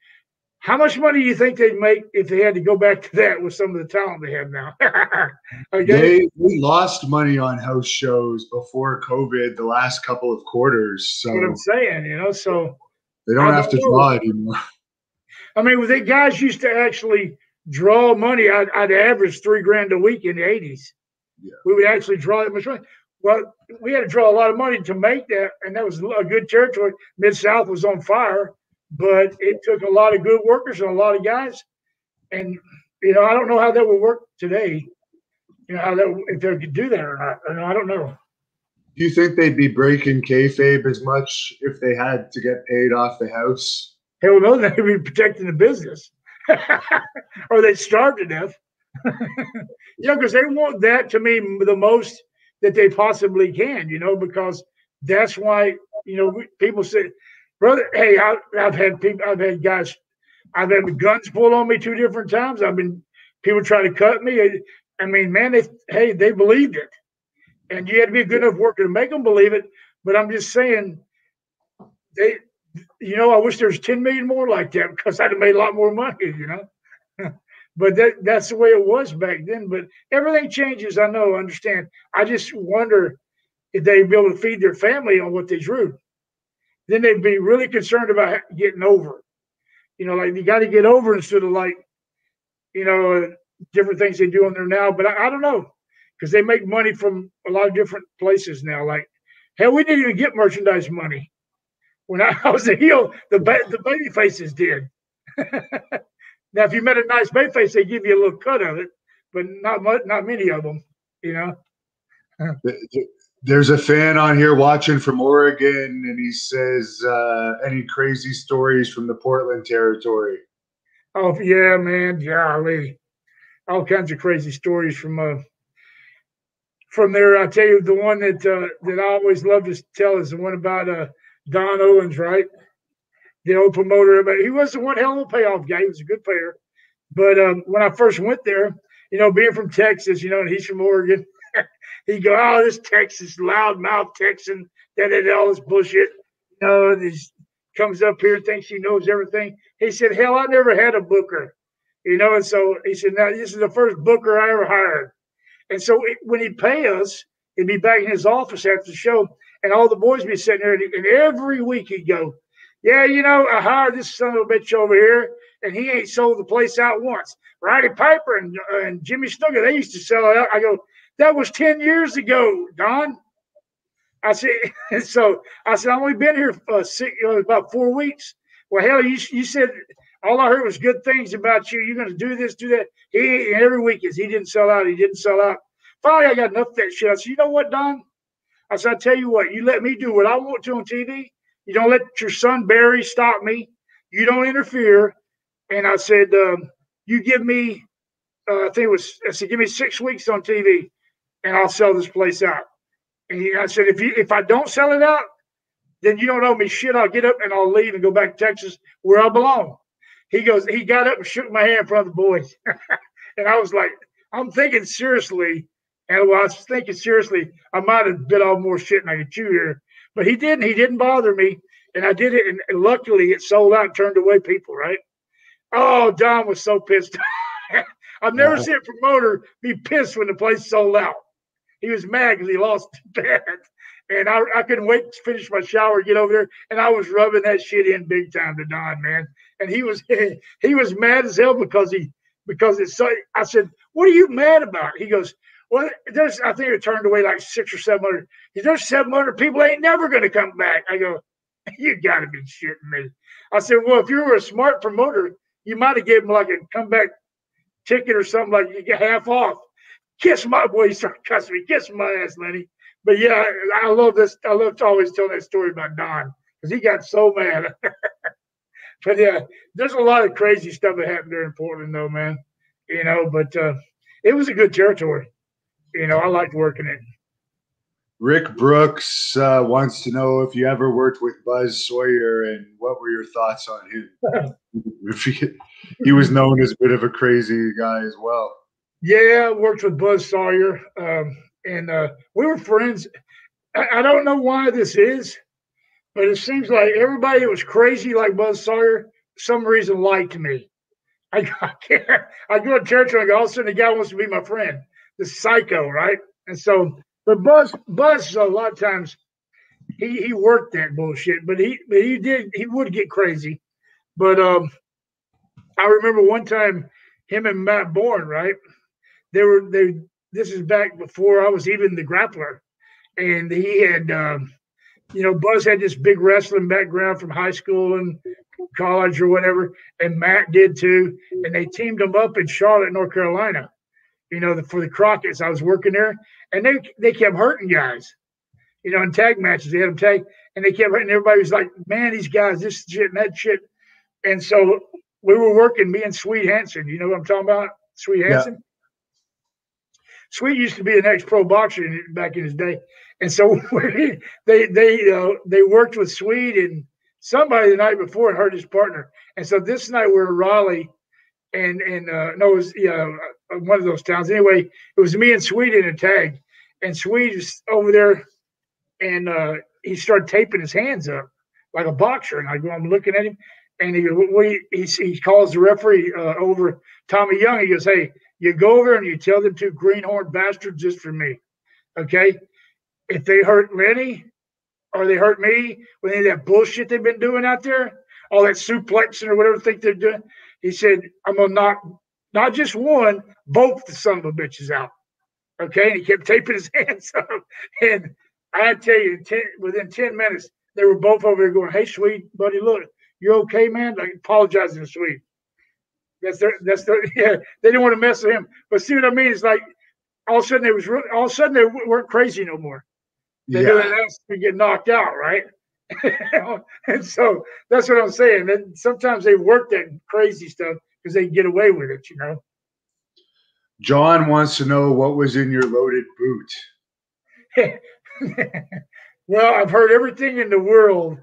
How much money do you think they'd make if they had to go back to that with some of the talent they have now? <laughs> okay. They, we lost money on house shows before COVID the last couple of quarters. So That's what I'm saying, you know, so they don't I have don't to know. draw anymore. <laughs> I mean, the guys used to actually draw money. I'd, I'd average three grand a week in the 80s. Yeah. We would actually draw that much money. Well, we had to draw a lot of money to make that, and that was a good territory. Mid South was on fire but it took a lot of good workers and a lot of guys. And you know, I don't know how that would work today. You know, how that if they could do that or not. I, know, I don't know. Do you think they'd be breaking kayfabe as much if they had to get paid off the house? Hell no, <laughs> they'd be protecting the business, <laughs> or they'd starve to death. <laughs> you know, because they want that to mean the most that they possibly can. You know, because that's why you know people say brother. Hey, I, have had people, I've had guys, I've had guns pulled on me two different times. I've been people try to cut me. I mean, man, they hey, they believed it, and you had to be a good enough worker to make them believe it. But I'm just saying, they, you know, I wish there was 10 million more like that because I'd have made a lot more money, you know. <laughs> but that that's the way it was back then. But everything changes. I know, understand. I just wonder if they'd be able to feed their family on what they drew then they'd be really concerned about getting over. You know, like you got to get over instead of like, you know, different things they do on there now. But I, I don't know because they make money from a lot of different places now. Like, hell, we didn't even get merchandise money when I, <laughs> I was a heel. The the baby faces did. <laughs> now, if you met a nice baby face, they give you a little cut of it, but not much, not many of them. You know. <laughs> There's a fan on here watching from Oregon, and he says, uh, "Any crazy stories from the Portland territory?" Oh yeah, man, golly, all kinds of crazy stories from uh, from there. I tell you, the one that uh, that I always love to tell is the one about uh, Don Owens, right? The old promoter, but he wasn't one hell of a payoff guy. He was a good player, but um, when I first went there, you know, being from Texas, you know, and he's from Oregon, he go, oh, this Texas loudmouth Texan, that and all this bullshit. You know, he comes up here thinks he knows everything. He said, hell, I never had a booker. You know, and so he said, now this is the first booker I ever hired. And so it, when he'd pay us, he'd be back in his office after the show, and all the boys would be sitting there, and, and every week he'd go, yeah, you know, I hired this son of a bitch over here, and he ain't sold the place out once. Roddy Piper and, uh, and Jimmy Snuka, they used to sell it out. I go, that was 10 years ago, Don. I said, <laughs> so I said, I've only been here for uh, six, about four weeks. Well, hell, you, you said all I heard was good things about you. You're going to do this, do that. He every week is he didn't sell out. He didn't sell out. Finally, I got enough of that shit. I said, you know what, Don? I said, I tell you what, you let me do what I want to on TV. You don't let your son Barry stop me. You don't interfere. And I said, um, you give me, uh, I think it was, I said, give me six weeks on TV and I'll sell this place out. And he, I said, if you, if I don't sell it out, then you don't owe me shit. I'll get up and I'll leave and go back to Texas where I belong. He goes, he got up and shook my hand in front of the boys. <laughs> and I was like, I'm thinking seriously. And while I was thinking seriously, I might have bit off more shit than I could chew here. But he didn't. He didn't bother me. And I did it. And, luckily, it sold out and turned away people, right? Oh, Don was so pissed. <laughs> I've never wow. seen a promoter be pissed when the place sold out. He was mad because he lost <laughs> bad. And I, I couldn't wait to finish my shower, get over there, and I was rubbing that shit in big time to Don, man. And he was <laughs> he was mad as hell because he because it's so. I said, "What are you mad about?" He goes, "Well, there's I think it turned away like six or seven hundred. There's seven hundred people ain't never going to come back." I go, <laughs> "You got to be shitting me." I said, "Well, if you were a smart promoter, you might have gave him like a comeback ticket or something like you get half off." Kiss my boy, he started cussing me, kiss my ass, Lenny. But yeah, I, I love this. I love to always tell that story about Don because he got so mad. <laughs> but yeah, there's a lot of crazy stuff that happened there in Portland, though, man. You know, but uh, it was a good territory. You know, I liked working it. Rick Brooks uh, wants to know if you ever worked with Buzz Sawyer and what were your thoughts on him? <laughs> <laughs> he, he was known as a bit of a crazy guy as well. Yeah, worked with Buzz Sawyer, um, and uh, we were friends. I, I, don't know why this is, but it seems like everybody that was crazy like Buzz Sawyer, some reason liked me. I, <laughs> I can't. I go to church and all of a sudden the guy wants to be my friend. The psycho, right? And so, but Buzz, Buzz, a lot of times he he worked that bullshit, but he but he did he would get crazy. But um, I remember one time him and Matt Borne, right? They were they. This is back before I was even the grappler, and he had, um, you know, Buzz had this big wrestling background from high school and college or whatever, and Matt did too. And they teamed them up in Charlotte, North Carolina. You know, the, for the Crockett's, I was working there, and they they kept hurting guys. You know, in tag matches, they had them tag, and they kept hurting. Everybody was like, "Man, these guys, this shit and that shit." And so we were working, me and Swede Hanson. You know what I'm talking about? Swede Hanson. Swede used to be an ex-pro boxer back in his day, and so <laughs> they they uh, they worked with Swede and somebody the night before and hurt his partner, and so this night we're in Raleigh, and and uh, no, it was yeah uh, one of those towns. Anyway, it was me and Swede in a tag, and Swede is over there, and uh, he started taping his hands up like a boxer, and I go, I'm looking at him, and he what he, he, he calls the referee uh, over Tommy Young. He goes, "Hey, you go over and you tell them two greenhorn bastards just for me. Okay. If they hurt Lenny or they hurt me with any of that bullshit they've been doing out there, all that suplexing or whatever think they're doing, he said, I'm gonna knock not just one, both the son of a bitches out. Okay. And he kept taping his <laughs> hands up. And I tell you, ten, within 10 minutes, they were both over there going, Hey, Swede buddy, look, you okay, man? Like apologizing to Swede. That's their. That's their. <laughs> Yeah, they didn't want to mess with him. But see what I mean? It's like all of a sudden they was really, all of a sudden they weren't crazy no more. They yeah. do to get knocked out, right? <laughs> and so that's what I'm saying. And sometimes they work that crazy stuff because they get away with it, you know. John wants to know what was in your loaded boot. <laughs> well, I've heard everything in the world.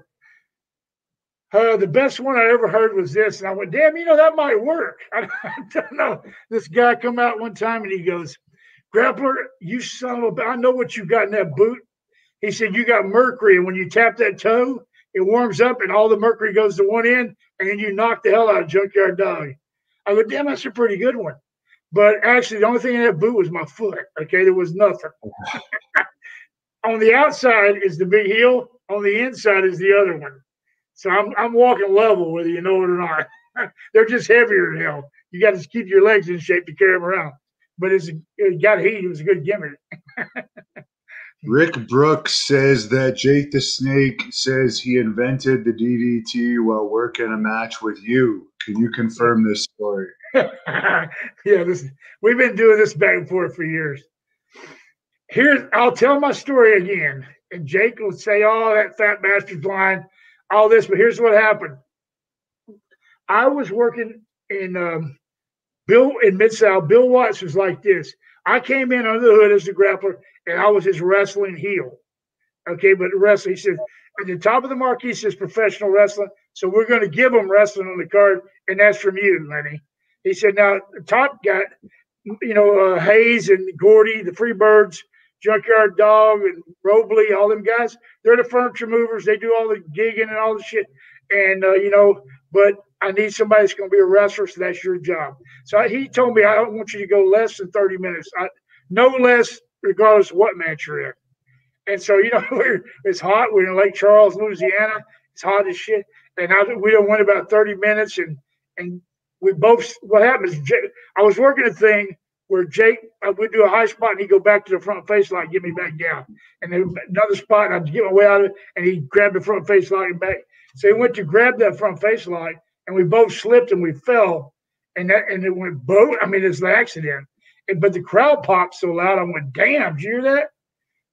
Uh, the best one I ever heard was this, and I went, "Damn, you know that might work." <laughs> I, don't know. This guy come out one time and he goes, "Grappler, you son of a! I know what you got in that boot." He said, You got mercury, and when you tap that toe, it warms up and all the mercury goes to one end, and then you knock the hell out of Junkyard Dog. I go, Damn, that's a pretty good one. But actually, the only thing in that boot was my foot. Okay, there was nothing. <laughs> on the outside is the big heel, on the inside is the other one. So I'm, I'm walking level, whether you know it or not. <laughs> They're just heavier than hell. You got to keep your legs in shape to carry them around. But it's it got heat. It was a good gimmick. <laughs> Rick Brooks says that Jake the Snake says he invented the DDT while working a match with you. Can you confirm this story? <laughs> yeah, this we've been doing this back and forth for years. Here's I'll tell my story again, and Jake will say, "Oh, that fat bastard's lying," all this. But here's what happened. I was working in um, Bill in Mid South. Bill Watts was like this. I came in under the hood as a grappler and I was his wrestling heel. Okay, but wrestling, he says, at the top of the marquee says professional wrestling. So we're going to give them wrestling on the card, and that's from you, Lenny. He said, now the top got, you know, uh, Hayes and Gordy, the Freebirds, Junkyard Dog, and Robley, all them guys. They're the furniture movers. They do all the gigging and all the shit. And, uh, you know, but I need somebody that's going to be a wrestler, so that's your job. So he told me, I don't want you to go less than 30 minutes. I, no less regardless of what match you're in. And so, you know, <laughs> it's hot. We're in Lake Charles, Louisiana. It's hot as shit. And I, we don't win about 30 minutes. And and we both, what happens, I was working a thing where Jake I would do a high spot and he'd go back to the front face lock, get me back down. And then another spot, and I'd get my way out of it, and he'd grab the front face lock and back. So he went to grab that front face lock, and we both slipped and we fell. And that and it went both. I mean, it's an accident but the crowd popped so loud. I went, damn, did you hear that?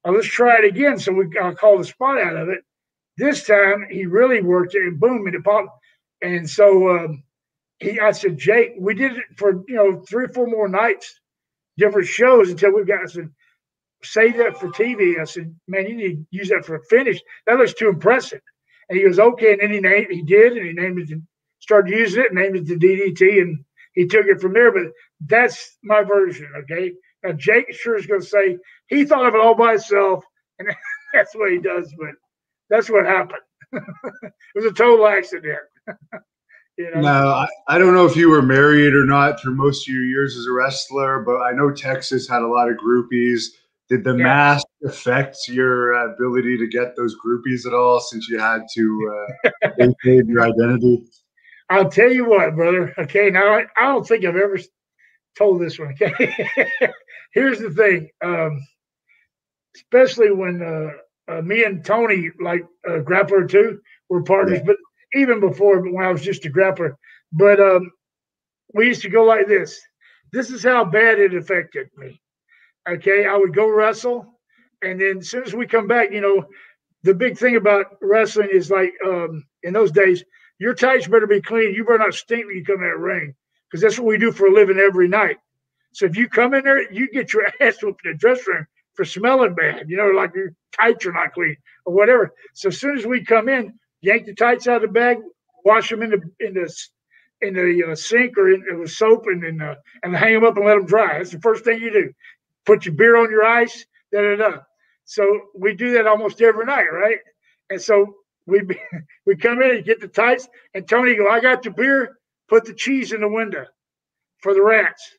Well, let's try it again. So we I called the spot out of it. This time he really worked it and boom, and it popped. And so um, he, I said, Jake, we did it for you know three or four more nights, different shows until we've got. I said, save that for TV. I said, man, you need to use that for a finish. That looks too impressive. And he goes, okay. And then he named, he did, and he named it, and started using it, named it the DDT, and he took it from there. But that's my version. Okay. Now Jake sure is going to say he thought of it all by himself, and <laughs> that's what he does. But that's what happened. <laughs> it was a total accident. You know? Now I, I don't know if you were married or not through most of your years as a wrestler, but I know Texas had a lot of groupies. Did the yeah. mask affect your uh, ability to get those groupies at all since you had to uh, <laughs> maintain your identity? I'll tell you what, brother. Okay, now I, I don't think I've ever told this one. Okay, <laughs> here's the thing. Um, especially when uh, uh, me and Tony, like uh, grappler too, were partners, yeah. but even before, when I was just a grappler. But um, we used to go like this. This is how bad it affected me. Okay, I would go wrestle, and then as soon as we come back, you know, the big thing about wrestling is like um, in those days your tights better be clean. You better not stink when you come in that ring because that's what we do for a living every night. So if you come in there, you get your <laughs> ass whooped in the dressing room for smelling bad, you know, like your tights are not clean or whatever. So as soon as we come in, yank the tights out of the bag, wash them in the in the in the uh, sink or in, the soap, and then uh, and hang them up and let them dry. That's the first thing you do. Put your beer on your ice, da da da. So we do that almost every night, right? And so we <laughs> we come in and get the tights, and Tony go, I got the beer, put the cheese in the window for the rats.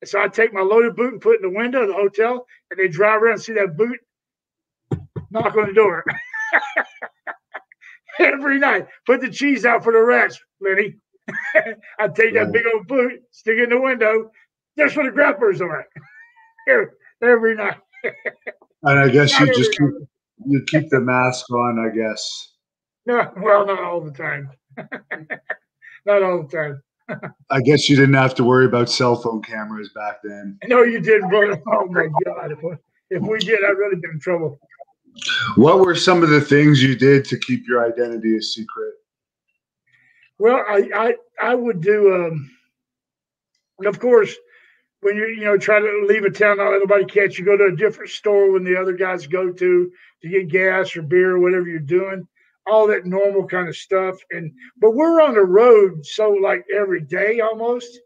And so I take my loaded boot and put it in the window of the hotel, and they drive around and see that boot, knock on the door. <laughs> Every night, put the cheese out for the rats, Lenny. <laughs> I take that big old boot, stick it in the window. That's where the grapplers <laughs> are. Every night. <laughs> and I guess you just keep you keep the mask on, I guess. No, well, not all the time. not all the time. I guess you didn't have to worry about cell phone cameras back then. No, you didn't, brother. Oh my God! If we, if we did, I'd really been in trouble. What were some of the things you did to keep your identity a secret? Well, I I, I would do. Um, of course, when you you know try to leave a town, not let nobody catch you. Go to a different store when the other guys go to to get gas or beer or whatever you're doing. All that normal kind of stuff. And but we're on the road so like every day almost.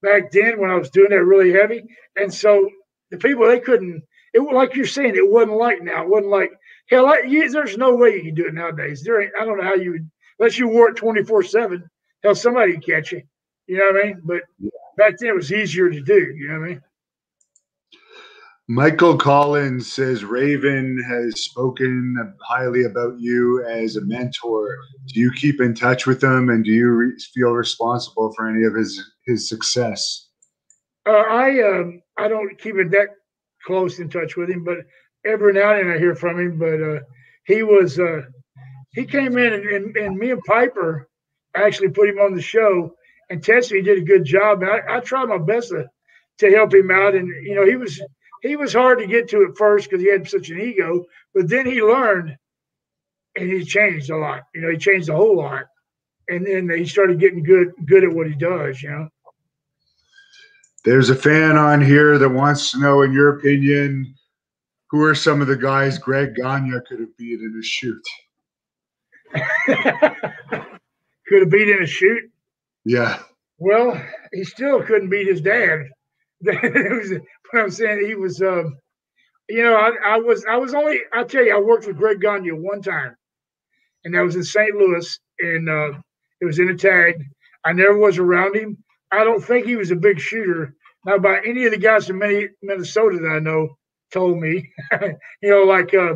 Back then when I was doing that really heavy, and so the people they couldn't. It like you're saying. It wasn't like now. It wasn't like hell. I, you, there's no way you can do it nowadays. There ain't. I don't know how you would unless you wore it 24 seven. Hell, somebody can catch you. You know what I mean? But back then it was easier to do. You know what I mean? Michael Collins says Raven has spoken highly about you as a mentor. Do you keep in touch with him, and do you re- feel responsible for any of his his success? Uh, I um, I don't keep in that close in touch with him, but every now and then I hear from him. But uh, he was uh, he came in and, and, and, me and Piper actually put him on the show and tested. He did a good job. And I, I tried my best to, to help him out. And you know, he was he was hard to get to at first because he had such an ego, but then he learned and he changed a lot. You know, he changed a whole lot. And then he started getting good good at what he does, you know. There's a fan on here that wants to know, in your opinion, who are some of the guys Greg Gagne could have beat in a shoot? <laughs> could have beat in a shoot? Yeah. Well, he still couldn't beat his dad. <laughs> was, but I'm saying he was, um, you know, I, I, was, I was only, I tell you, I worked with Greg Gagne one time, and that was in St. Louis, and uh, it was in a tag. I never was around him. I don't think he was a big shooter. Not by any of the guys in Minnesota that I know told me. <laughs> you know, like uh,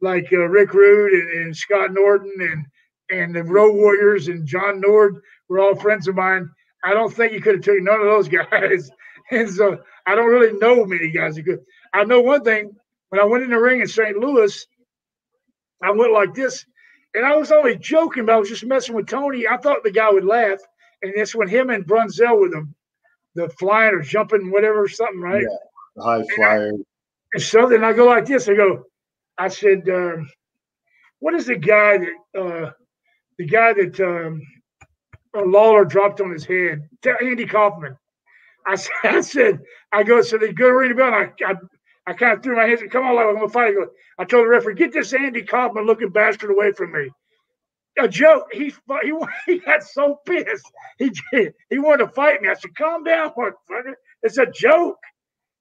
like uh, Rick Rude and, and, Scott Norton and and the Road Warriors and John Nord were all friends of mine. I don't think he could have taken none of those <laughs> guys. and so I don't really know many guys could. I know one thing. When I went in the ring in St. Louis, I went like this, and I was only joking, but I was just messing with Tony. I thought the guy would laugh, and that's when him and Brunzell with them, the flying or jumping, whatever, something, right? Yeah, high flyer. And, and so then I go like this. I go, I said, um, "What is the guy that uh, the guy that um, uh, Lawler dropped on his head? Andy Kaufman." I, said, <laughs> I said, "I go." So they go to ring the bell. I, I, I kind of threw my hands. And, Come on, I'm gonna fight. I go. I told the referee, "Get this Andy Kaufman looking bastard away from me." A joke. He he <laughs> he got so pissed. He he wanted to fight me. I said, "Calm down, motherfucker. It's a joke.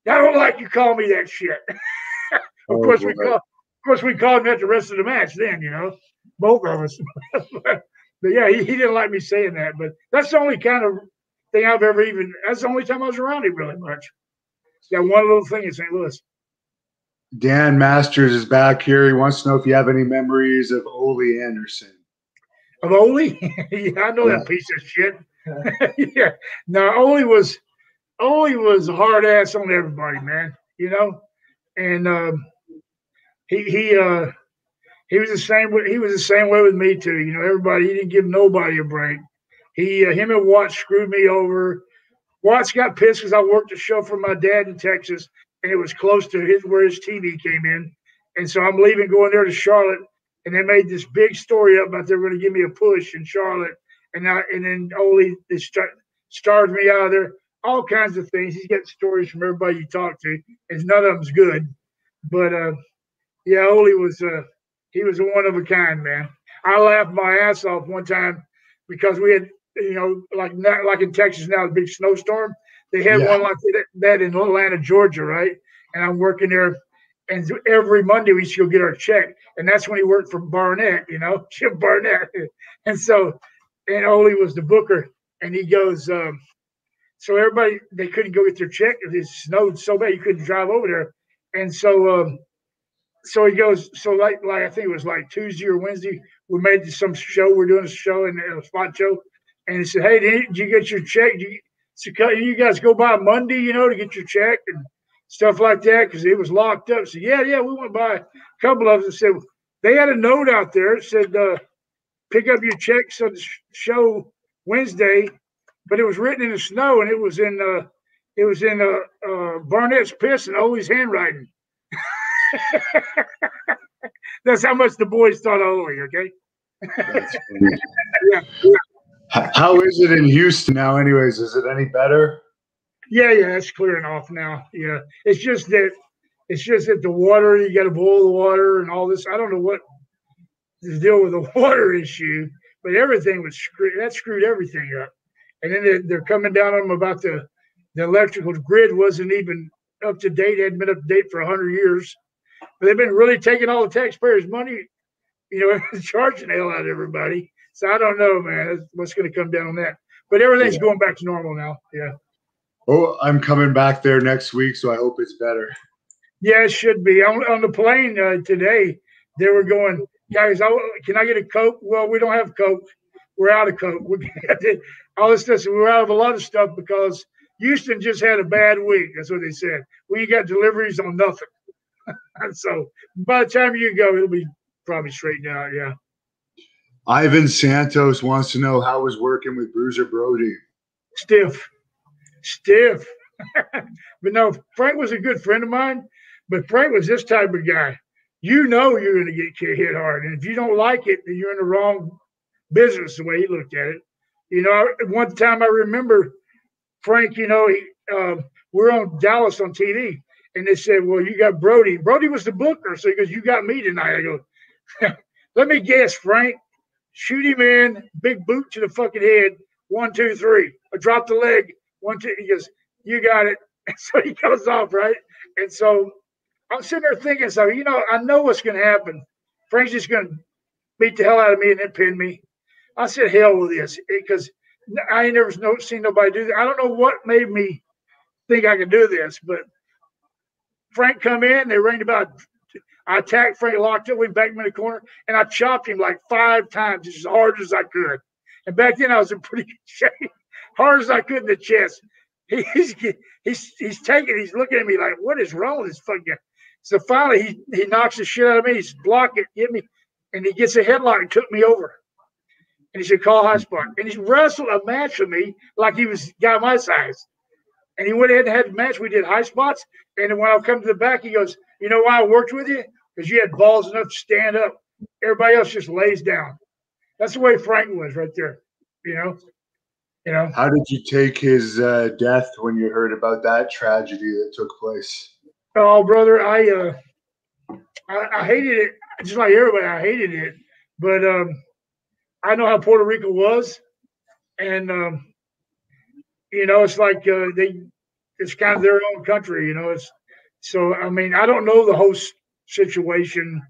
I don't like you call me that shit." <laughs> of oh, course, boy. we call of course, we called him at the rest of the match then, you know, both of us. <laughs> but yeah, he, he didn't like me saying that. But that's the only kind of thing I've ever even, that's the only time I was around him really much. That one little thing in St. Louis. Dan Masters is back here. He wants to know if you have any memories of Ole Anderson. Of Ole? <laughs> yeah, I know yeah. that piece of shit. <laughs> yeah. No, Ole was Ole was hard ass on everybody, man. You know? And um he he uh he was the same way he was the same way with me too. You know, everybody he didn't give nobody a break. He uh, him and Watts screwed me over. Watts got pissed because I worked a show for my dad in Texas, and it was close to his where his TV came in. And so I'm leaving, going there to Charlotte, and they made this big story up about they were going to give me a push in Charlotte, and I and then Ole they start, starved me out of there. All kinds of things. He's getting stories from everybody you talk to, and none of them's good. But uh, yeah, Ole was uh he was one of a kind, man. I laughed my ass off one time because we had, you know, like not, like in Texas now, the big snowstorm. They had yeah. one like that in Atlanta, Georgia, right? And I'm working there, and every Monday we to go get our check, and that's when he worked for Barnett, you know, <laughs> Chip Barnett. and so, and Ole was the booker, and he goes, um, so everybody they couldn't go get their check. It snowed so bad you couldn't drive over there, and so um, so he goes, so like, like I think it was like Tuesday or Wednesday, we made some show. We're doing a show in a spot show, and he said, "Hey, did you get your check? Did you, so you guys go by Monday, you know, to get your check and stuff like that because it was locked up." So yeah, yeah, we went by a couple of them. Said they had a note out there that said, uh, "Pick up your checks on the show Wednesday," but it was written in the snow and it was in uh, it was in uh, uh, Barnett's piss and Ole's handwriting. <laughs> That's how much the boys thought you, okay? <laughs> yeah. How is it in Houston now, anyways? Is it any better? Yeah, yeah, it's clearing off now. Yeah. It's just that it's just that the water, you got to boil the water and all this. I don't know what to deal with the <laughs> water issue, but everything was screwed. That screwed everything up. And then they're, they're coming down on them about the the electrical grid wasn't even up to date. Hadn't been up to date for hundred years. But they've been really taking all the taxpayers' money, you know, <laughs> charging the hell out of everybody. So I don't know, man, what's going to come down on that. But everything's yeah. going back to normal now. Yeah. Oh, I'm coming back there next week, so I hope it's better. Yeah, it should be. On, on the plane uh, today, they were going, guys, I, can I get a Coke? Well, we don't have Coke. We're out of Coke. We <laughs> all this stuff. We're out of a lot of stuff because Houston just had a bad week. That's what they said. We got deliveries on nothing. <laughs> so by the time you go, it'll be probably straightened out. Yeah. Ivan Santos wants to know how was working with Bruiser Brody. Stiff, stiff. <laughs> but no, Frank was a good friend of mine. But Frank was this type of guy. You know you're going to get hit hard, and if you don't like it, then you're in the wrong business. The way he looked at it. You know, one time I remember Frank. You know, he, uh, we're on Dallas on TV, and they said, "Well, you got Brody. Brody was the booker, so he goes, "You got me tonight." I go, <laughs> "Let me guess, Frank. Shoot him in, big boot to the fucking head. One, two, three. I drop the leg. One, two. He goes, "You got it." <laughs> And so he goes off, right? And so I'm sitting there thinking, so you know, I know what's going to happen. Frank's just going to beat the hell out of me and then pin me. I said, hell with this, eh, because I ain't never seen nobody do that. I don't know what made me think I could do this, but Frank come in, they rang about. I attacked Frank, locked it, went back in the corner, and I chopped him like five times as hard as I could. And back then I was in pretty <laughs> good shape, hard as I could in the chest. <laughs> He's he's he's taking, he's looking at me like, what is wrong with this fucking guy? So finally, he, he knocks the shit out of me. He's blocking, hit me, and he gets a headlock and took me over. And he said, call high spot. And he wrestled a match with me like he was guy my size. And he went ahead and had the match. We did high spots. And then when I come to the back, he goes, You know why I worked with you? Because you had balls enough to stand up. Everybody else just lays down. That's the way Frank was right there. You know? You know. How did you take his uh, death when you heard about that tragedy that took place? Oh, brother, I uh, I, I, hated it just like everybody. I hated it, but um, I know how Puerto Rico was, and um, you know, it's like uh, they, it's kind of their own country. You know, it's so. I mean, I don't know the whole situation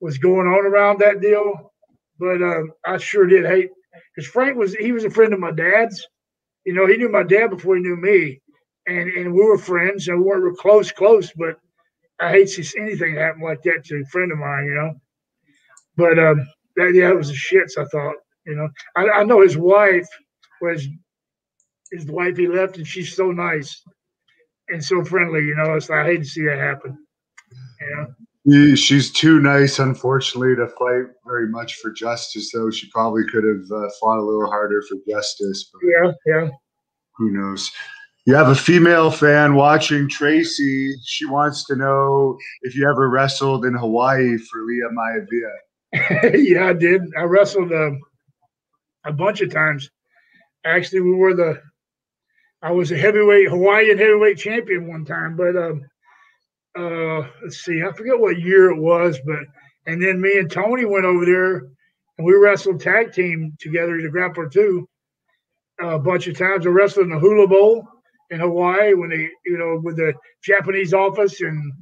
was going on around that deal, but uh, I sure did hate because Frank was he was a friend of my dad's. You know, he knew my dad before he knew me, and and we were friends and we weren't close, close, but I hate to see anything happen like that to a friend of mine, you know. But um, that yeah, it was the shits. I thought, you know, I, I know his wife was his wife he left, and she's so nice and so friendly, you know. It's like, I hate to see that happen, you know. She's too nice, unfortunately, to fight very much for justice. Though she probably could have uh, fought a little harder for justice. But yeah, yeah. Who knows? You have a female fan watching Tracy. She wants to know if you ever wrestled in Hawaii for Lia Maivia. <laughs> yeah, I did. I wrestled um, a bunch of times. Actually, we were the. I was a heavyweight Hawaiian heavyweight champion one time, but um, uh, let's see, I forget what year it was, but and then me and Tony went over there and we wrestled tag team together as a grappler too. Uh, a bunch of times. I wrestled in the Hula Bowl in Hawaii when they, you know, with the Japanese office and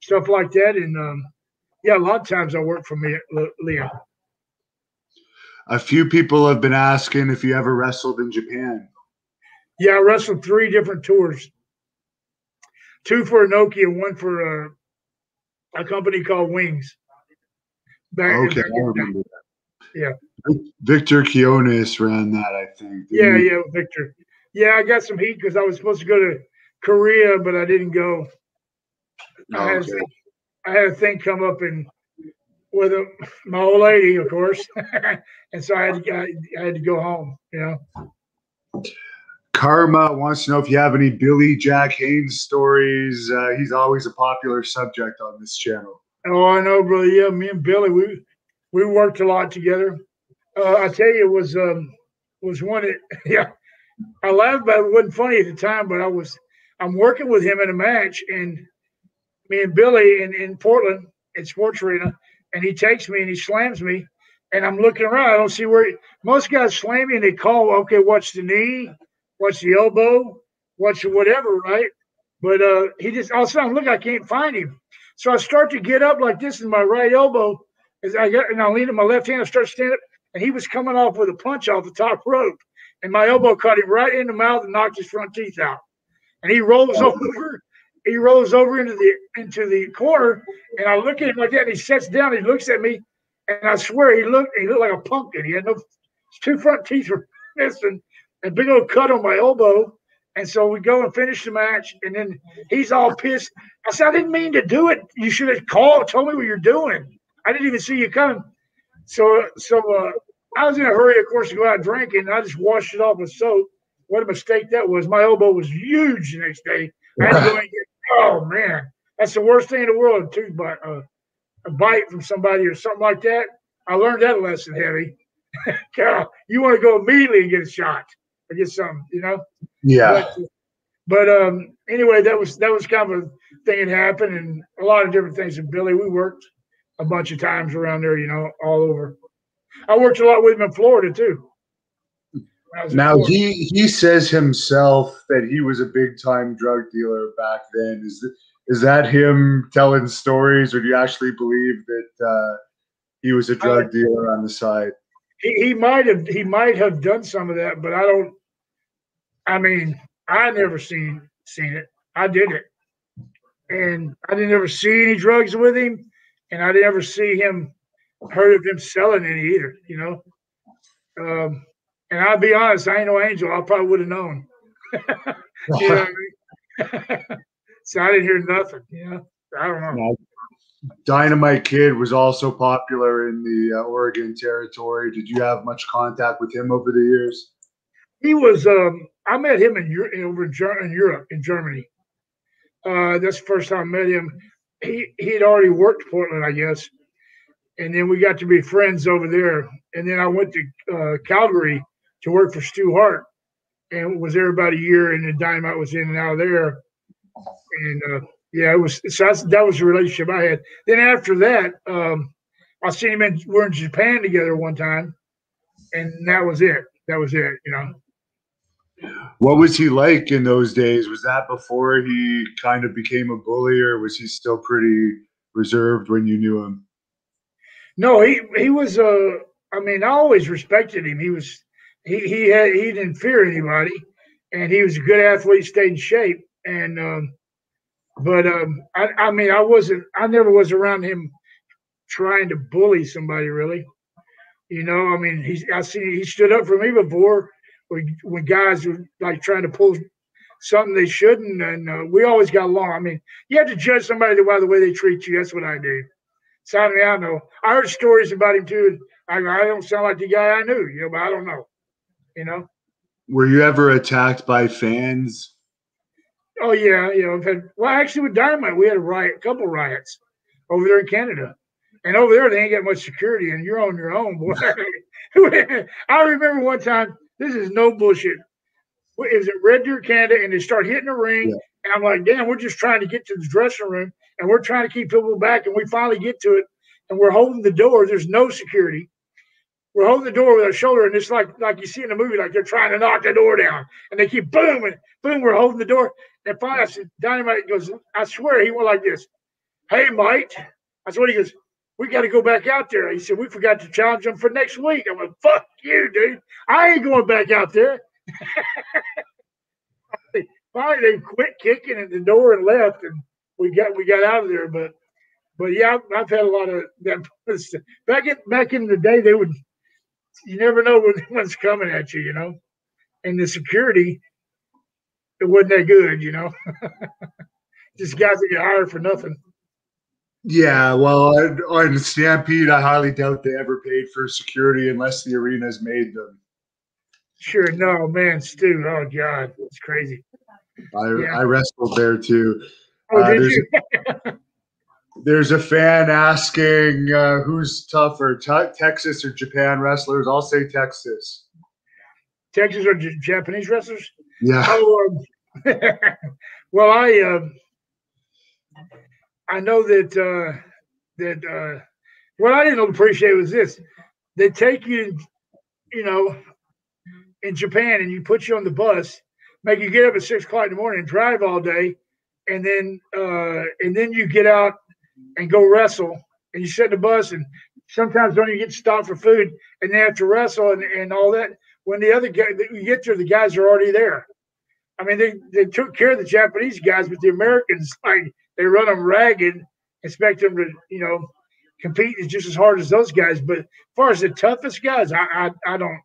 stuff like that. And um, yeah, a lot of times I work for me, Lia. A few people have been asking if you ever wrestled in Japan. Yeah, I wrestled three different tours. Two for Inoki and one for uh, a company called Wings. Back, okay, I remember that. Yeah. Victor Quiñones ran that, I think. Yeah, he? yeah, Victor. Yeah, I got some heat because I was supposed to go to Korea, but I didn't go. Oh, I, had, okay. I had a thing come up and with a, <laughs> my old lady, of course, <laughs> and so I had to, I, I had to go home. You know. Karma wants to know if you have any Billy Jack Haynes stories. Uh, he's always a popular subject on this channel. Oh, I know, brother. Yeah, me and Billy, we we worked a lot together. Uh, I tell you, it was um was one <laughs> yeah, I laughed, but it wasn't funny at the time. But I was I'm working with him in a match, and me and Billy in in Portland at Sports Arena, and he takes me and he slams me, and I'm looking around. I don't see where he, most guys slam me and they call, okay, what's the knee? What's the elbow? What's the whatever, right? But uh, he just all of a sudden, look, I can't find him. So I start to get up like this in my right elbow as I get, and I lean to my left hand. I start standing up, and he was coming off with a punch off the top rope, and my elbow caught him right in the mouth and knocked his front teeth out. And he rolls over. He rolls over into the into the corner, and I look at him like that. And he sits down. He looks at me, and I swear he looked he looked like a pumpkin. He had no two front teeth were <laughs> missing, and big old cut on my elbow. And so we go and finish the match, and then he's all pissed. I said, I didn't mean to do it. You should have called, told me what you're doing. I didn't even see you coming. So, so uh, I was in a hurry, of course, to go out drinking. I just washed it off with soap. What a mistake that was. My elbow was huge the next day. Get, oh man, that's the worst thing in the world. A tooth bite, uh, a bite from somebody or something like that. I learned that lesson heavy. God, <laughs> you want to go immediately and get a shot or get something, you know? Yeah. But, but um, anyway, that was that was kind of a thing that happened, and a lot of different things. And Billy, we worked a bunch of times around there, you know, all over. I worked a lot with him in Florida too. Now Florida. he he says himself that he was a big time drug dealer back then. Is that is that him telling stories, or do you actually believe that uh, he was a drug I, dealer on the side? He, he might have he might have done some of that, but I don't. I mean, I never seen seen it. I did it, and I didn't ever see any drugs with him, and I didn't ever see him heard of him selling any either. You know, um, and I'll be honest, I ain't no angel. I probably would have known. <laughs> you know I mean? <laughs> so I didn't hear nothing. You know, I don't know. Dynamite Kid was also popular in the uh, Oregon territory. Did you have much contact with him over the years? He was. Um, I met him in, in over in, Europe, in Germany. Uh, that's the first time I met him. He he had already worked Portland, I guess, and then we got to be friends over there. And then I went to uh, Calgary to work for Stu Hart, and was there about a year. And then Dynamite was in and out of there, and uh, yeah, it was so that was the relationship I had. Then after that, um, I seen him in we're in Japan together one time, and that was it. That was it. You know. What was he like in those days? Was that before he kind of became a bully, or was he still pretty reserved when you knew him? No, he he was. Uh, I mean, I always respected him. He was he he had he didn't fear anybody, and he was a good athlete, stayed in shape, and um, but um, I, I mean, I wasn't. I never was around him trying to bully somebody really. You know, I mean, he's. I see he stood up for me before when, when guys were like trying to pull something they shouldn't, and uh, we always got along. I mean, you have to judge somebody by the way they treat you. That's what I do. I I know. I heard stories about him too. I, I don't sound like the guy I knew, you know, but I don't know. You know. Were you ever attacked by fans Oh yeah, you know, had, well, actually with Dynamite, we had a riot, a couple riots over there in Canada, and over there they ain't got much security, and you're on your own, boy. <laughs> I remember one time. This is no bullshit. Is it was at Red Deer, Canada, and they start hitting the ring, yeah. and I'm like, damn, we're just trying to get to the dressing room, and we're trying to keep people back, and we finally get to it, and we're holding the door. There's no security. We're holding the door with our shoulder, and it's like like you see in the movie, like they're trying to knock the door down, and they keep booming, boom. We're holding the door, and finally, I said, Dynamite goes, I swear he went like this. Hey, Mike. I said, what he goes, we got to go back out there. He said, we forgot to challenge him for next week. I went, fuck you, dude. I ain't going back out there. <laughs> finally, they quit kicking at the door and left, and we got we got out of there. But but yeah, I've, I've had a lot of that. <laughs> Back in back in the day, they would. You never know when <laughs> one's coming at you, you know. And the security, it wasn't that good, you know. Just guys that get hired for nothing. Yeah, well, on Stampede, I highly doubt they ever paid for security unless the arenas made them. Sure, no, man, Stu. Oh God, it's crazy. I, yeah. I wrestled there too. Oh, uh, did you? There's a fan asking uh, who's tougher, te- Texas or Japan wrestlers. I'll say Texas. Texas or J- Japanese wrestlers? Yeah. Oh, um, <laughs> well, I uh, I know that uh, that uh, what I didn't appreciate was this: they take you, you know, in Japan, and you put you on the bus, make you get up at six o'clock in the morning and drive all day, and then uh, and then you get out and go wrestle, and you sit in the bus, and sometimes don't even get stopped for food, and they have to wrestle and, and all that. When the other guy, you get there, the guys are already there. I mean, they, they took care of the Japanese guys, but the Americans, <laughs> like, they run them ragged, expect them to, you know, compete just as hard as those guys. But as far as the toughest guys, I, I, I don't,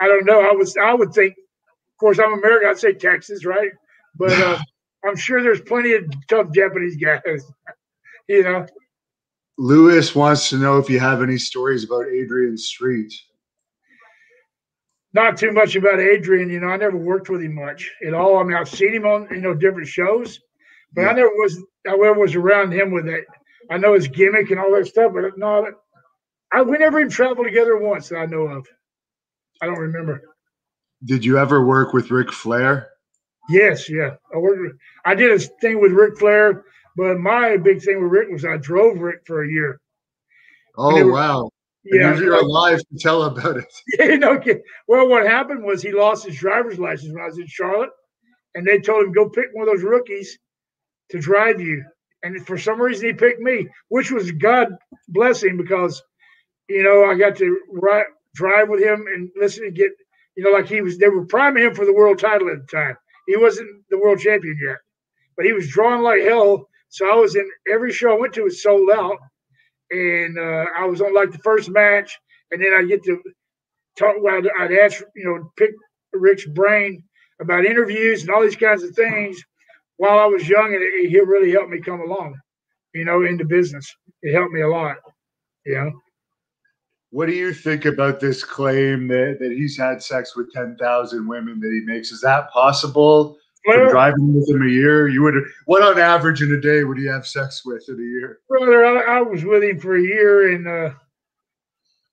I don't know. I was, I would think, of course, I'm American. I'd say Texas, right? But uh, <sighs> I'm sure there's plenty of tough Japanese guys. <laughs> you know. Lewis wants to know if you have any stories about Adrian Street. Not too much about Adrian. You know, I never worked with him much at all. I mean, I've seen him on you know different shows, but yeah. I never was. I never was around him with it. I know his gimmick and all that stuff, but no, I we never even traveled together once that I know of. I don't remember. Did you ever work with Ric Flair? Yes, yeah. I worked. With, I did a thing with Ric Flair, but my big thing with Rick was I drove Rick for a year. Oh were, wow! Yeah, you're alive to tell about it. <laughs> Yeah, no kidding. Well, what happened was he lost his driver's license when I was in Charlotte, and they told him go pick one of those rookies to drive you. And for some reason, he picked me, which was God blessing because, you know, I got to ride, drive with him and listen and get, you know, like he was. They were priming him for the world title at the time. He wasn't the world champion yet, but he was drawing like hell. So I was in every show I went to was sold out and uh, I was on like the first match, and then I get to talk. Well, I'd ask, you know, pick Rick's brain about interviews and all these kinds of things while I was young, and it, it really helped me come along, you know, into business. It helped me a lot, you know. What do you think about this claim that, that he's had sex with 10,000 women that he makes? Is that possible? well, driving with him a year, you would what on average in a day would he have sex with in a year? Brother, I, I was with him for a year, and uh,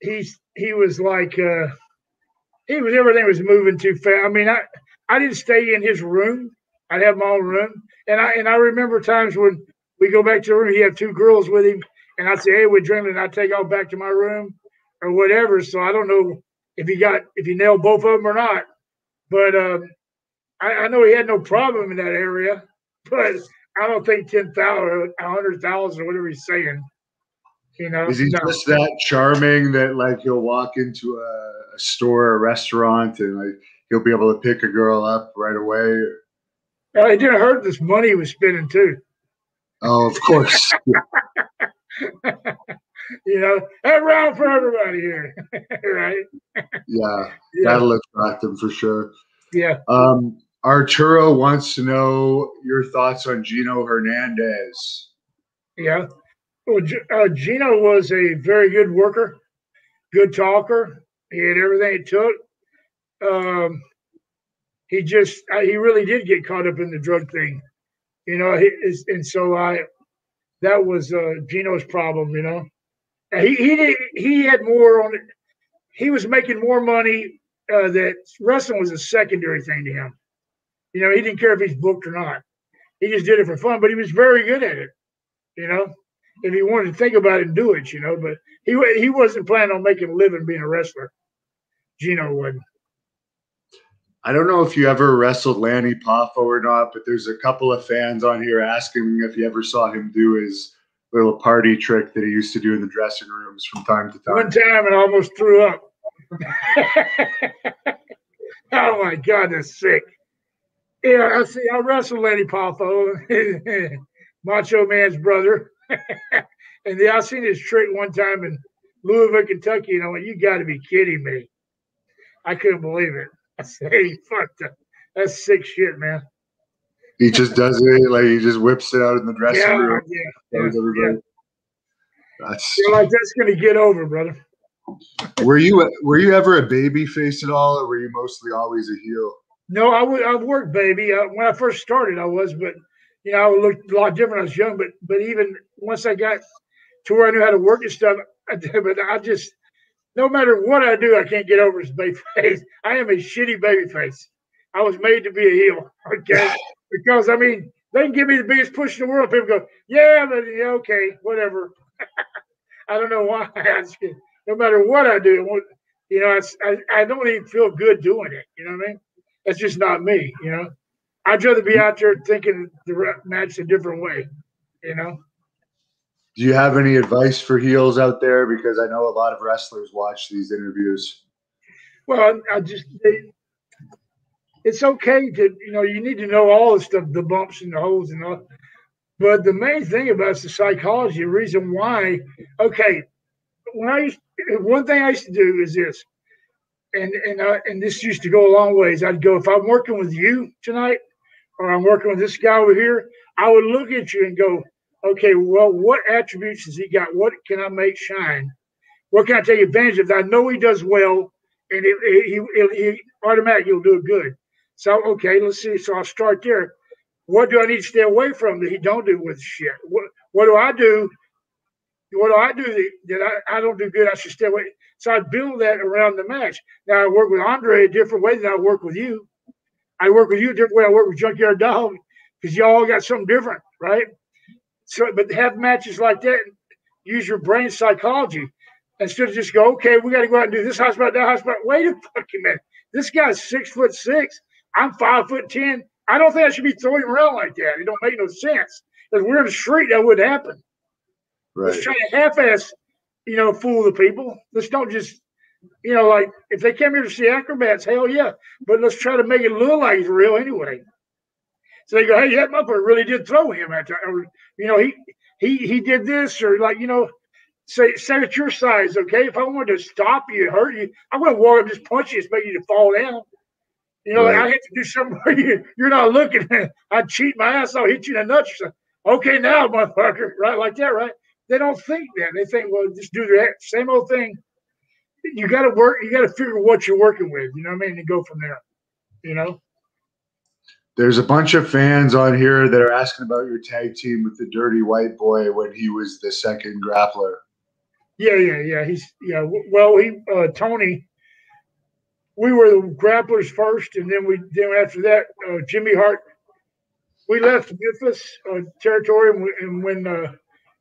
he's he was like uh, he was everything was moving too fast. I mean, I I didn't stay in his room. I'd have my own room, and I and I remember times when we go back to the room, he had two girls with him, and I'd say, "Hey, we're drinking," I take off back to my room or whatever. So I don't know if he got if he nailed both of them or not, but. Um, I, I know he had no problem in that area, <laughs> but I don't think 10,000 a 100,000 or whatever he's saying. You know, is he no. just that charming that like he'll walk into a, a, store, a restaurant, and like he'll be able to pick a girl up right away? Uh, it didn't hurt this money he was spending too. Oh, of course. <laughs> <laughs> you know, that round for everybody here, <laughs> right? Yeah, yeah, that'll attract them for sure. Yeah. Um, Arturo wants to know your thoughts on Gino Hernandez. Yeah. Well, uh, Gino was a very good worker, good talker. He had everything it took. Um, he just, he really did get caught up in the drug thing, you know. He, and so I, that was uh, Gino's problem, you know. He he did, he had more on it. He was making more money. Uh, that wrestling was a secondary thing to him. You know, he didn't care if he's booked or not. He just did it for fun, but he was very good at it. You know, if he wanted to think about it and do it, you know, but he he wasn't planning on making a living being a wrestler. Gino wasn't. I don't know if you ever wrestled Lanny Poffo or not, but there's a couple of fans on here asking if you ever saw him do his little party trick that he used to do in the dressing rooms from time to time. One time and almost threw up. <laughs> oh my God, that's sick. Yeah, I see. I wrestled Lanny Poffo, <laughs> Macho Man's brother, <laughs> and I seen his trick one time in Louisville, Kentucky, and I went, "You got to be kidding me!" I couldn't believe it. I said, "Hey, fuck that. That's sick shit, man." He just does it like he just whips it out in the dressing yeah, room. Yeah, yeah, everybody. Yeah. That's You're like that's gonna get over, brother. <laughs> were you were you ever a baby face at all, or were you mostly always a heel? No, I would. I've worked, baby. Uh, when I first started, I was, but you know, I looked a lot different. I was young, but but even once I got to where I knew how to work and stuff. <laughs> But I just, no matter what I do, I can't get over his baby <laughs> face. I am a shitty baby face. I was made to be a heel. <laughs> Okay, because I mean, they can give me the biggest push in the world. People go, yeah, but yeah, okay, whatever. <laughs> I don't know why. Just, no matter what I do, you know, I, I don't even feel good doing it. You know what I mean? That's just not me. You know, I'd rather be out there thinking the match a different way. You know. Do you have any advice for heels out there? Because I know a lot of wrestlers watch these interviews. Well, I just they, it's okay to you know you need to know all the stuff, the bumps and the holes and all. But the main thing about the psychology, the reason why, okay, when I used, one thing I used to do is this, and and uh, and this used to go a long ways. I'd go if I'm working with you tonight, or I'm working with this guy over here, I would look at you and go, okay, well, what attributes has he got? What can I make shine? What can I take advantage of? I know he does well, and he, he automatically will do good. So okay, let's see. So I'll start there. What do I need to stay away from that he don't do with shit? What what do I do? What do I do that, that I, I don't do good? I should stay away. So I build that around the match. Now I work with Andre a different way than I work with you. I work with you a different way I work with Junkyard Dog because y'all got something different, right? So, but have matches like that. Use your brain psychology instead of just go, okay, we got to go out and do this house about that house about. Wait a fucking minute. This guy's six foot six. I'm five foot ten. I don't think I should be throwing around like that. It don't make no sense. If we're in the street, that would happen. Right. Let's try to half-ass, you know, fool the people. Let's don't just, you know, like if they came here to see acrobats, hell yeah. But let's try to make it look like it's real anyway. So they go, hey, that motherfucker really did throw him at that. Or, you know, he he he did this, or like, you know, say say it's your size, okay? If I wanted to stop you, hurt you, I'm gonna walk up, just punch you, expect you to fall down. You know, right. I had to do something <laughs> where you, you're not looking. <laughs> I'd cheat my ass. I'll hit you in the nuts. Or something. Okay, now, motherfucker, <laughs> right? Like that, right? They don't think that. They think, well, just do the same old thing. You got to work. You got to figure what you're working with. You know what I mean? And go from there. You know. There's a bunch of fans on here that are asking about your tag team with the Dirty White Boy when he was the second grappler. Yeah, yeah, yeah. He's yeah. Well, he uh, Tony we were the grapplers first, and then we then after that, uh, Jimmy Hart. We left Memphis uh, territory, and, we, and when uh,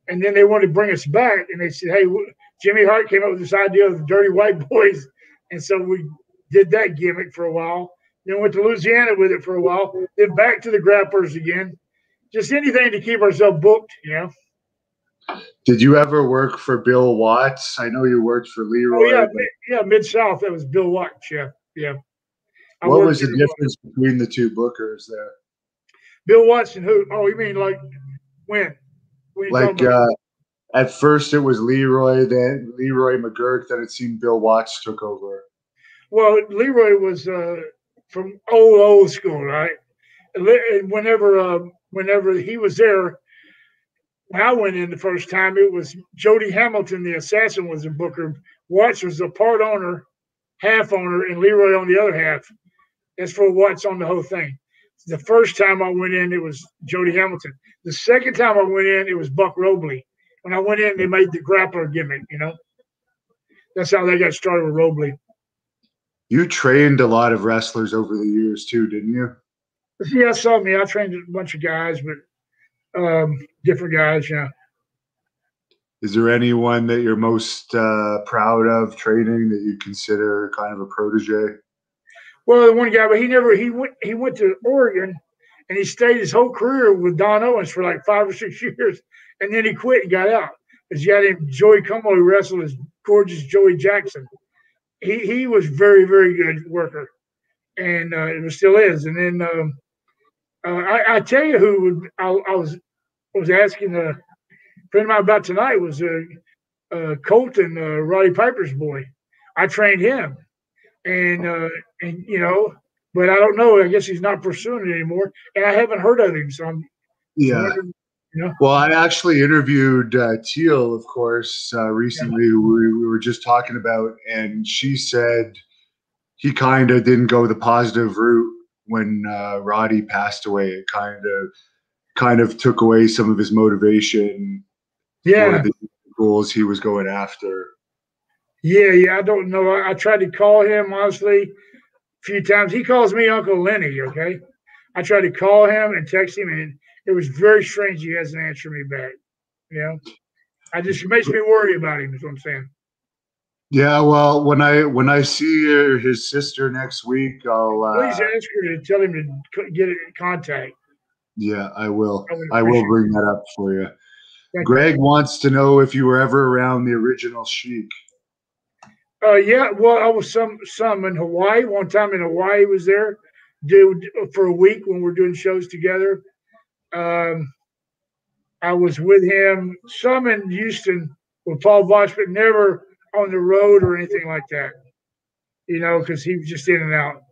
and then they wanted to bring us back, and they said, "Hey, Jimmy Hart came up with this idea of the Dirty White <laughs> Boys," and so we did that gimmick for a while. Then went to Louisiana with it for a while. Then back to the grapplers again. Just anything to keep ourselves booked, you know. Did you ever work for Bill Watts? I know you worked for Leroy. Oh, yeah, yeah, Mid South. That was Bill Watts. Yeah, yeah. I what was the difference between the two bookers there? Bill Watts and who? Oh, you mean like when? when like uh, at first it was Leroy, then Leroy McGuirk. Then it seemed Bill Watts took over. Well, Leroy was uh, from old old school, right? Whenever uh, whenever he was there, when I went in the first time, it was Jody Hamilton, the assassin, was in booker. Watts was a part owner, half owner, and Leroy on the other half. That's for Watts on the whole thing. The first time I went in, it was Jody Hamilton. The second time I went in, it was Buck Robley. When I went in, they made the grappler gimmick, you know. That's how they got started with Robley. You trained a lot of wrestlers over the years too, didn't you? Yeah, saw me. I trained a bunch of guys, but um, different guys. Yeah. Is there anyone that you're most uh, proud of training that you consider kind of a protege? Well, the one guy, but he never he went he went to Oregon, and he stayed his whole career with Don Owens for like five or six <laughs> years, and then he quit and got out. You got him Joey Como who wrestled as gorgeous Joey Jackson. He he was very very good worker, and uh, it still is. And then um, uh, I, I, tell you who I, I was was asking a friend of mine about tonight was uh, uh, Colton, uh, Roddy Piper's boy. I trained him, and uh, and you know, but I don't know. I guess he's not pursuing it anymore, and I haven't heard of him. So I'm yeah. Know? Well, I actually interviewed uh, Teal, of course, uh, recently. Yeah. We, we were just talking about, and she said he kind of didn't go the positive route when uh, Roddy passed away. It kind of kind of took away some of his motivation Yeah. the goals he was going after. Yeah, yeah. I don't know. I, I tried to call him honestly a few times. He calls me Uncle Lenny. Okay. I tried to call him and text him, and it was very strange. He hasn't answered me back. You know, I just it makes me worry about him. Is what I'm saying. Yeah, well, when I when I see his sister next week, I'll uh, Please ask her to tell him to get in contact. yeah, I will. I I will bring that up for you. Thank Greg wants to know if you were ever around the original Sheik. Uh, yeah, well, I was some some in Hawaii. One time in Hawaii, was there, dude, for a week when we're doing shows together. Um, I was with him some in Houston with Paul Boesch, but never on the road or anything like that. You know, because he was just in and out.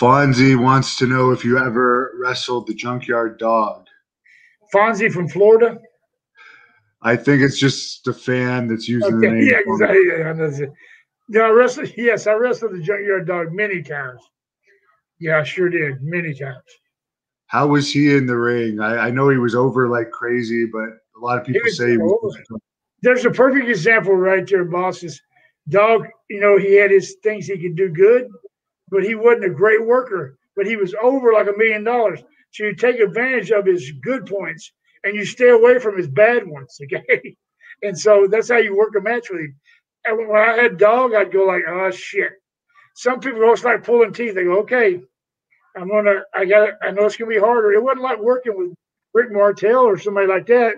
Fonzie wants to know if you ever wrestled the Junkyard Dog. Fonzie from Florida. I think it's just a fan that's using the name. yeah, exactly. Yeah, that's it. Yeah, I wrestled. Yes, I wrestled the Junkyard Dog many times. Yeah, I sure did many times. How was he in the ring? I, I know he was over like crazy, but a lot of people was say he was. there's a perfect example right there, boss. Is dog, you know, he had his things he could do good, but he wasn't a great worker. But he was over like a million dollars. So you take advantage of his good points and you stay away from his bad ones. <laughs> Okay. And so that's how you work a match with him. And when I had dog, I'd go like, oh shit. Some people go start pulling teeth. They go, okay, I'm gonna, I got, I know it's gonna be harder. It wasn't like working with Rick Martel or somebody like that,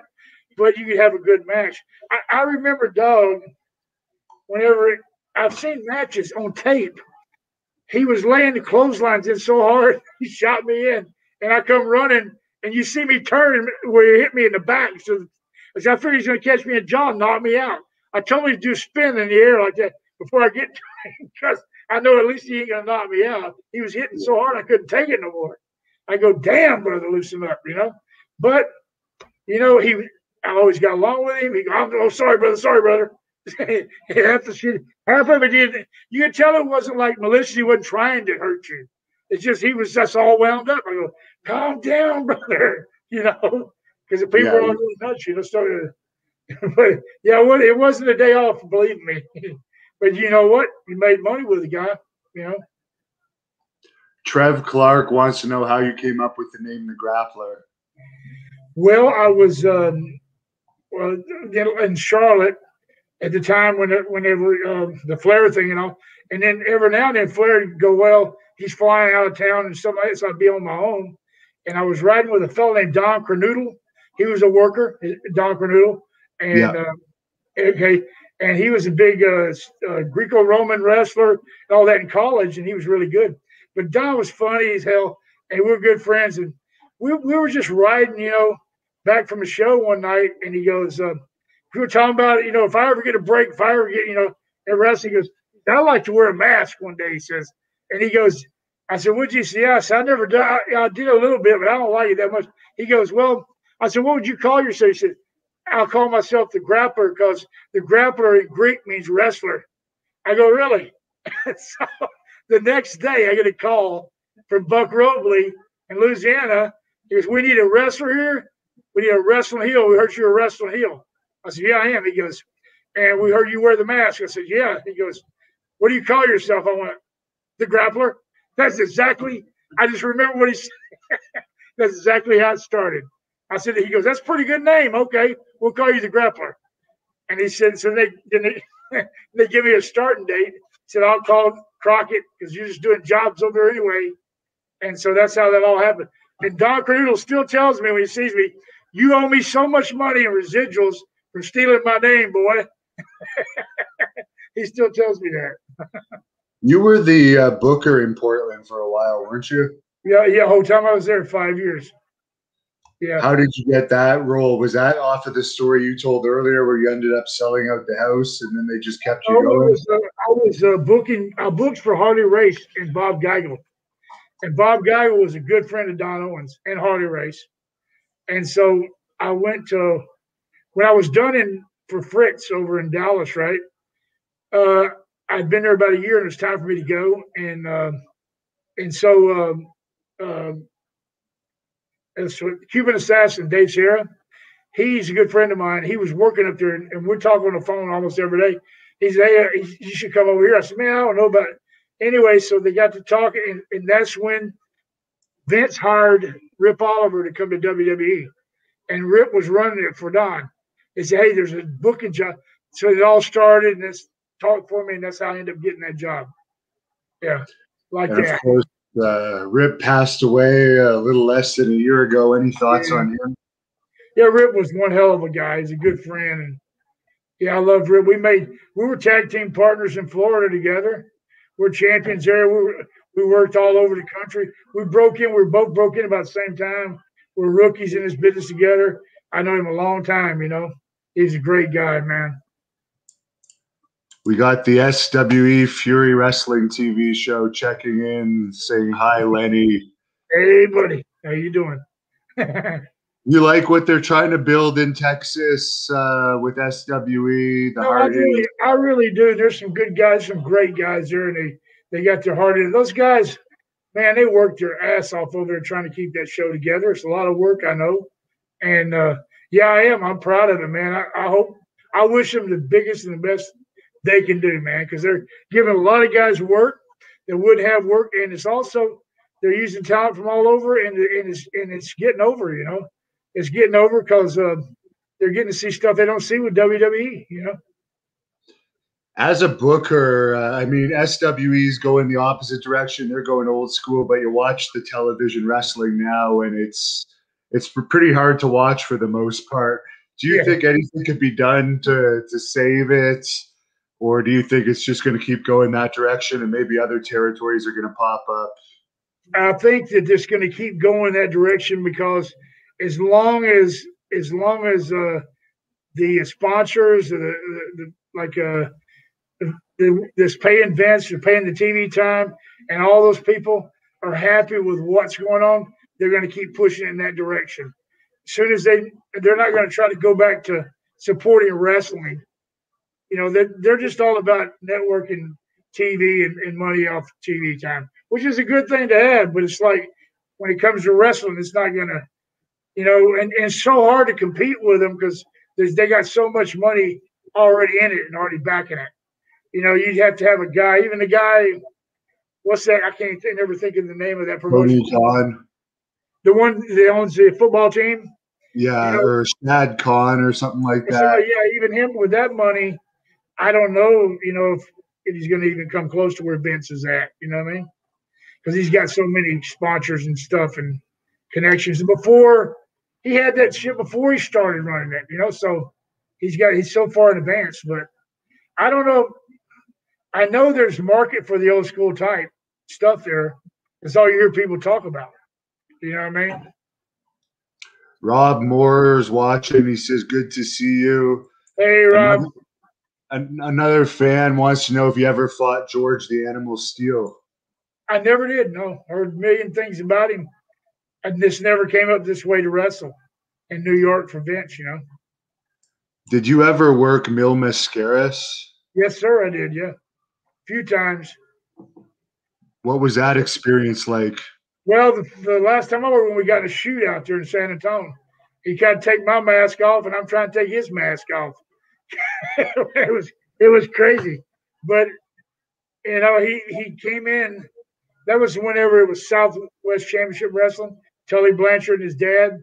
but you could have a good match. I, I remember Doug, whenever I've seen matches on tape, he was laying the clotheslines in so hard, <laughs> he shot me in. And I come running, and you see me turn where he hit me in the back. So, so I figured he's to catch me in jaw knock me out. I told him to do spin in the air like that before I get <laughs> because I know at least he ain't to knock me out. He was hitting so hard, I couldn't take it no more. I go, damn, brother, loosen up, you know? But, you know, he I always got along with him. He go, I'm oh, sorry, brother, sorry, brother. <laughs> half the shit, half of it did. You could tell it wasn't like malicious. He wasn't trying to hurt you. It's just he was just all wound up. I go, calm down, <laughs> brother. You know, because the people Yeah. are going nuts. You know, <laughs> but yeah, it wasn't a day off, believe me. But you know what? You made money with the guy. You know. Trev Clark wants to know how you came up with the name the Grappler. Well, I was um, well in Charlotte at the time when it, whenever uh, the Flair thing, you know, and then every now and then Flair would go, well, he's flying out of town and stuff like that, so I'd be on my own. And I was riding with a fellow named Don Kernodle. He was a worker, Don Kernodle, and Yeah. uh, okay, and he was a big uh, uh, Greco-Roman wrestler and all that in college, and he was really good. But Don was funny as hell, and we were good friends, and we, we were just riding, you know, back from a show one night, and he goes, uh, we were talking about, you know, if I ever get a break, if I ever get, you know, at wrestling, he goes, I like to wear a mask one day, he says. And he goes, I said, would you say? I said, I never did. I, I did a little bit, but I don't like it that much. He goes, well, I said, what would you call yourself? He said, I'll call myself the grappler because the grappler in Greek means wrestler. I go, really? <laughs> so the next day I get a call from Buck Robley in Louisiana. He goes, we need a wrestler here. We need a wrestling heel. We heard you're a wrestling heel. I said, yeah, I am. He goes, and we heard you wear the mask. I said, yeah. He goes, what do you call yourself? I went, the grappler. That's exactly, I just remember what he <laughs> said. That's exactly how it started. I said, he goes, that's a pretty good name. Okay, we'll call you the grappler. And he said, so they then they, <laughs> they give me a starting date. He said, I'll call Crockett because you're just doing jobs over there anyway. And so that's how that all happened. And Don Kernodle still tells me when he sees me, you owe me so much money in residuals for stealing my name, boy. <laughs> he still tells me that. <laughs> You were the uh, booker in Portland for a while, weren't you? Yeah, yeah. Whole time I was there, five years. Yeah. How did you get that role? Was that off of the story you told earlier where you ended up selling out the house and then they just kept I you going? was, uh, I was uh, booking. I booked for Harley Race and Bob Geigel, and Bob Geigel was a good friend of Don Owens and Harley Race, and so I went to when I was done in for Fritz over in Dallas. Right, uh, I'd been there about a year, and it was time for me to go, and uh, and so um, um, and so Cuban Assassin Dave Sierra, he's a good friend of mine. He was working up there, and, and we're talking on the phone almost every day. He said, "Hey, uh, you should come over here." I said, "Man, I don't know about it." Anyway, so they got to talking, and, and that's when Vince hired Rip Oliver to come to WWE, and Rip was running it for Don. He said, "Hey, there's a booking job." So it all started, and this talked for me, and that's how I ended up getting that job. Yeah, like and that. Of course, uh, Rip passed away a little less than a year ago. Any thoughts yeah. on him? Yeah, Rip was one hell of a guy. He's a good friend, and yeah, I love Rip. We made we were tag team partners in Florida together. We're champions there. We were, we worked all over the country. We broke in. We were both broke in about the same time. We're rookies in this business together. I know him a long time. You know, he's a great guy, man. We got the SWE Fury Wrestling TV show checking in, saying hi, Lenny. Hey, buddy. How you doing? <laughs> you like what they're trying to build in Texas uh, with SWE? The no, I really, I really do. There's some good guys, some great guys there, and they they got their heart in. Those guys, man, they worked their ass off over there trying to keep that show together. It's a lot of work, I know, and uh, yeah, I am. I'm proud of them, man. I, I hope, I wish them the biggest and the best they can do, man, because they're giving a lot of guys work that would have work, and it's also they're using talent from all over, and, and it's and it's getting over. You know, it's getting over because uh, they're getting to see stuff they don't see with WWE. You know. As a booker, uh, I mean, SWE's going the opposite direction. They're going old school, but you watch the television wrestling now, and it's it's pretty hard to watch for the most part. Do you yeah. think anything could be done to to save it? Or do you think it's just going to keep going that direction and maybe other territories are going to pop up? I think that it's going to keep going that direction because as long as as long as uh, the sponsors, the, the, the like uh, the, this paying Vince, are paying the TV time, and all those people are happy with what's going on, they're going to keep pushing in that direction. As soon as they, they're not going to try to go back to supporting wrestling you know, they're, they're just all about networking TV and, and money off TV time, which is a good thing to have. But it's like when it comes to wrestling, it's not going to, you know, and, and it's so hard to compete with them because they got so much money already in it and already backing it. You know, you'd have to have a guy, even the guy, what's that? I can't think, never think of the name of that promotion. Khan. The one that owns the football team. Yeah, you know? or Shad Khan or something like uh, that. So, yeah, even him with that money, I don't know, you know, if, if he's going to even come close to where Vince is at. You know what I mean? Because he's got so many sponsors and stuff and connections. And before he had that shit before he started running it, you know, so he's got he's so far in advance. But I don't know. I know there's market for the old school type stuff there. That's all you hear people talk about. You know what I mean? Rob Moore's watching. He says, "Good to see you." Hey, Rob. Another, another fan wants to know if you ever fought George the Animal Steele. I never did. No, I heard a million things about him, and this never came up this way to wrestle in New York for Vince. You know. Did you ever work Mil Mascaras? Yes, sir. I did. Yeah, a few times. What was that experience like? Well, the, the last time I was when we got a shootout there in San Antonio, he tried to take my mask off, and I'm trying to take his mask off. It was it was crazy. But you know, he he came in. That was whenever it was Southwest Championship Wrestling. Tully Blanchard and his dad,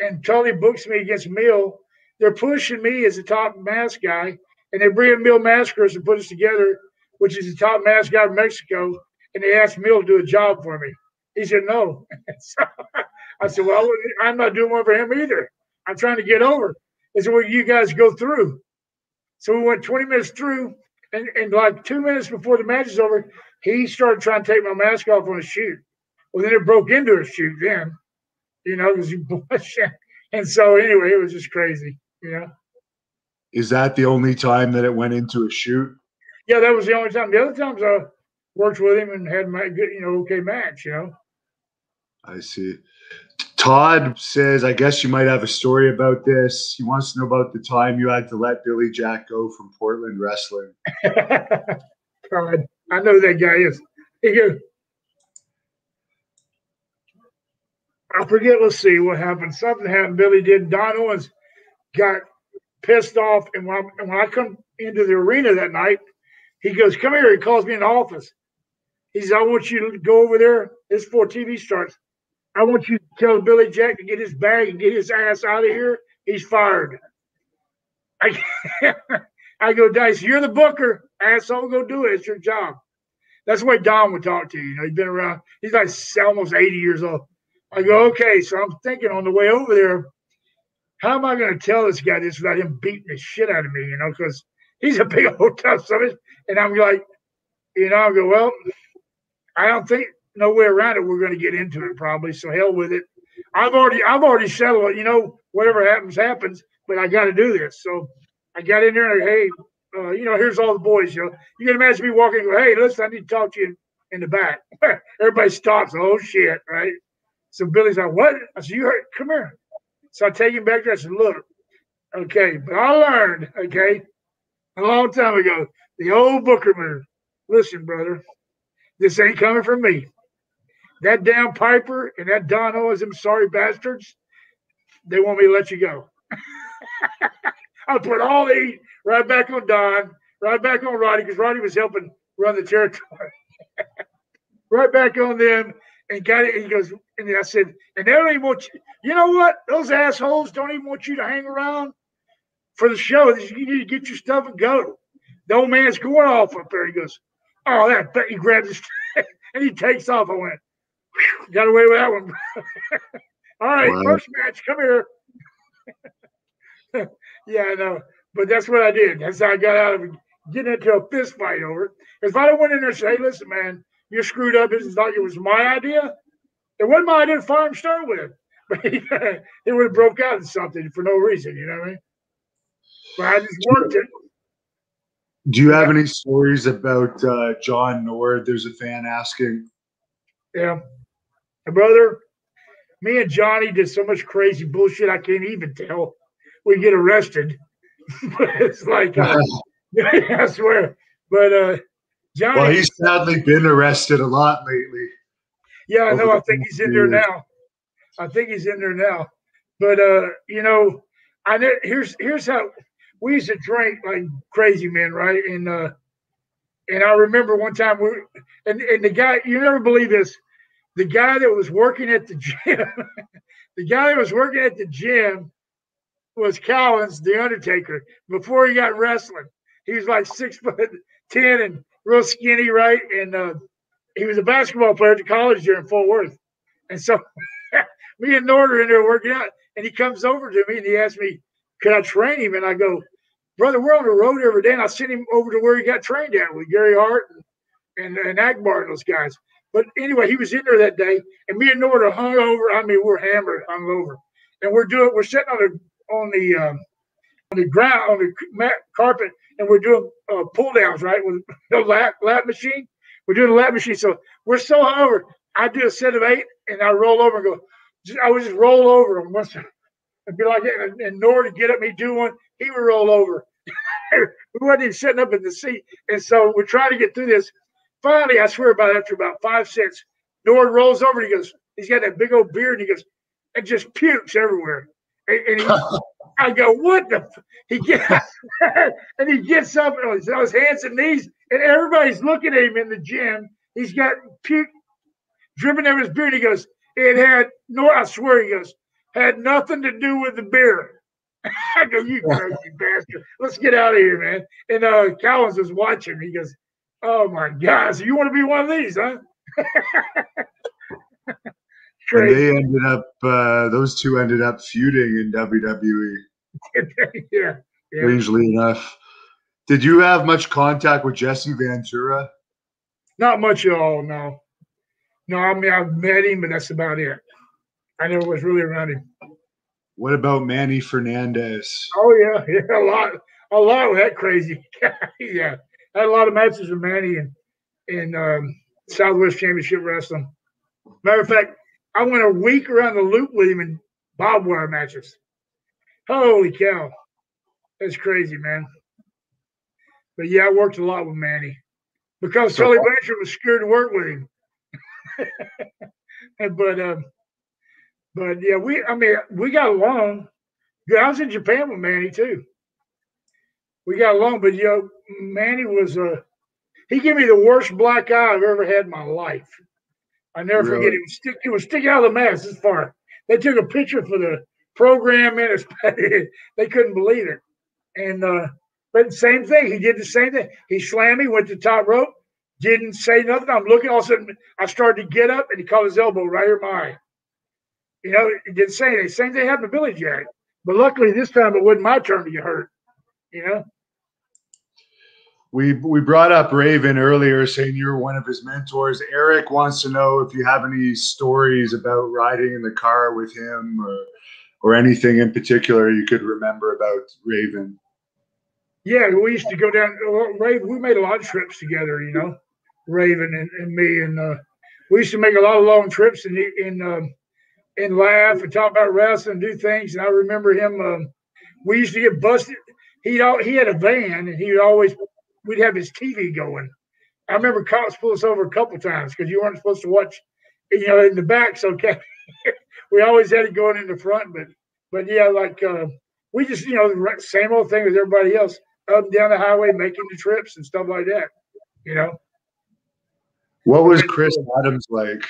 and Tully books me against Mil. They're pushing me as the top mask guy, and they bring in Mil Mascaras and put us together, which is the top mask guy in Mexico. And they asked Mil to do a job for me. He said no. <laughs> so I said, well, I'm not doing one for him either. I'm trying to get over. They said, well, you guys go through. So we went 20 minutes through, and, and like two minutes before the match is over, he started trying to take my mask off on a shoot. Well, then it broke into a shoot then, you know, because he <laughs> blushed. and so anyway, it was just crazy, you know. Is that the only time that it went into a shoot? Yeah, that was the only time. The other times I worked with him and had my good, you know, okay match, you know. I see. Todd says, I guess you might have a story about this. He wants to know about the time you had to let Billy Jack go from Portland Wrestling. <laughs> Todd, I know that guy is. He goes, I forget, let's see what happened. Something happened. Billy did. Don Owens, got pissed off. And when I, and when I come into the arena that night, he goes, "Come here." He calls me in the office. He says, "I want you to go over there. This before TV starts. I want you to tell Billy Jack to get his bag and get his ass out of here. He's fired." I, <laughs> I go, Dice, you're the booker. Asshole, go do it. It's your job. That's the way Don would talk to you. You know, he's been around. He's like almost 80 years old. I go, okay. So I'm thinking on the way over there, how am I going to tell this guy this without him beating the shit out of me? You know, because he's a big old <laughs> tough son. And I'm like, you know, I go, well, I don't think no way around it. We're going to get into it probably. So hell with it. I've already, I've already settled it. You know, whatever happens, happens. But I got to do this. So I got in there and hey, uh, you know, here's all the boys. You know, you can imagine me walking. Go, hey, listen, I need to talk to you in, the back. <laughs> Everybody stops. Oh shit, right? So Billy's like, what? I said, you heard? Come here. So I take him back there. I said, look, okay, but I learned, okay, a long time ago, the old Booker move. Listen, brother, this ain't coming from me. That damn Piper and that Don Owens, them sorry bastards, they want me to let you go. <laughs> I put all the right back on Don, right back on Roddy, because Roddy was helping run the territory. <laughs> right back on them and got it. And he goes, and I said, and they don't even want you. You know what? Those assholes don't even want you to hang around for the show. You need to get your stuff and go. The old man's going off up there. He goes, oh, that. He grabs his <laughs> and he takes off. I went, <laughs> got away with that one. <laughs> All right, wow. first match. Come here. <laughs> yeah, I know. But that's what I did. That's how I got out of getting into a fist fight over it. If I went in there and said, hey, listen, man, you're screwed up. This is like it was my idea. It wasn't my idea to fire him start with. But it would have broke out in something for no reason. You know what I mean? But I just worked it. Do you have any stories about uh, John Nord? There's a fan asking. Yeah. My brother, me and Johnny did so much crazy bullshit I can't even tell. We get arrested. <laughs> but it's like, uh, <laughs> <laughs> I swear. But uh, Johnny. Well, he's sadly been arrested a lot lately. Yeah, I know. I think he's in there now. I think he's in there now. But uh, you know, I know here's here's how we used to drink like crazy men, right? And uh and I remember one time we and, and the guy you never believe this, the guy that was working at the gym, <laughs> the guy that was working at the gym was Collins, the Undertaker, before he got wrestling. He was like six <laughs> foot ten and real skinny, right? And uh, he was a basketball player at the college here in Fort Worth. And so <laughs> me and Nord are in there working out, and he comes over to me and he asks me, "Can I train him?" And I go, "Brother, we're on the road every day." And I sent him over to where he got trained at with Gary Hart and, and, and and those guys. But anyway, he was in there that day, and me and Nord hung over. I mean, we're hammered, hung over, and we're doing. We're sitting on the on the um, on the ground on the mat, carpet, and we're doing uh, pull downs, right, with <laughs> the lap lap machine. We're doing a lap machine, so we're so hungover. I do a set of eight, and I roll over and go. I would just roll over and once and be like, and, and Nor to get at me do one, he would roll over. <laughs> we wasn't even sitting up in the seat, and so we're trying to get through this. Finally, I swear about after about five cents, Nord rolls over and he goes, he's got that big old beard and he goes, and just pukes everywhere. And, and he, I go, what the? He gets <laughs> and he gets up on his, on his hands and knees, and everybody's looking at him in the gym. He's got puke dripping over his beard. He goes, it had no, I swear, he goes, had nothing to do with the beer. <laughs> I go, you crazy bastard. Let's get out of here, man. And uh Collins was watching. He goes, Oh my God. So you want to be one of these, huh? <laughs> and they ended up uh those two ended up feuding in WWE. <laughs> yeah, yeah. Strangely enough. Did you have much contact with Jesse Ventura? Not much at all, no. No, I mean I've met him, but that's about it. I never was really around him. What about Manny Fernandez? Oh yeah, <laughs> yeah, a lot, a lot of that crazy. guy. yeah, I had a lot of matches with Manny in in um, Southwest Championship Wrestling. Matter of fact, I went a week around the loop with him in barbed wire matches. Holy cow, that's crazy, man. But yeah, I worked a lot with Manny because so, Tully Blanchard was scared to work with him. <laughs> but um, but yeah, we I mean we got along. Yeah, I was in Japan with Manny too. We got along, but you know, Manny was a. He gave me the worst black eye I've ever had in my life. I never really? forget. It was stick. It was sticking out of the mask this far. They took a picture for the program, and <laughs> they couldn't believe it. And uh, but same thing. He did the same thing. He slammed me, went to top rope, didn't say nothing. I'm looking. All of a sudden, I started to get up, and he caught his elbow right here my. You know, he didn't say anything. Same thing happened to Billy Jack. But luckily, this time it wasn't my turn to get hurt. You know. We we brought up Raven earlier, saying you're one of his mentors. Eric wants to know if you have any stories about riding in the car with him, or or anything in particular you could remember about Raven. Yeah, we used to go down. Raven, we made a lot of trips together. You know, Raven and, and me, and uh, we used to make a lot of long trips and and um, and laugh and talk about wrestling and do things. And I remember him. Um, we used to get busted. He he had a van, and he would always we'd have his TV going. I remember cops pulled us over a couple times because you weren't supposed to watch, you know, in the back. So okay, <laughs> we always had it going in the front, but but yeah, like uh, we just you know same old thing as everybody else, up and down the highway, making the trips and stuff like that. You know. What was Chris Adams like?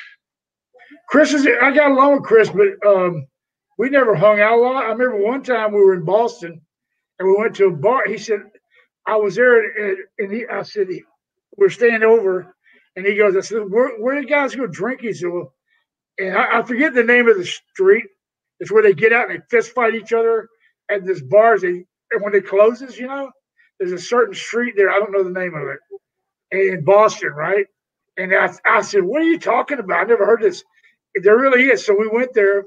Chris is I got along with Chris, but um, we never hung out a lot. I remember one time we were in Boston and we went to a bar. He said, I was there and, and he, I said, we're staying over. And he goes, I said, where, where did guys go drink? He said, well, and I, I, forget the name of the street. It's where they get out and they fist fight each other at this bars. They, and when it closes, you know, there's a certain street there. I don't know the name of it in Boston, right? And I, I said, what are you talking about? I never heard this. There really is. So we went there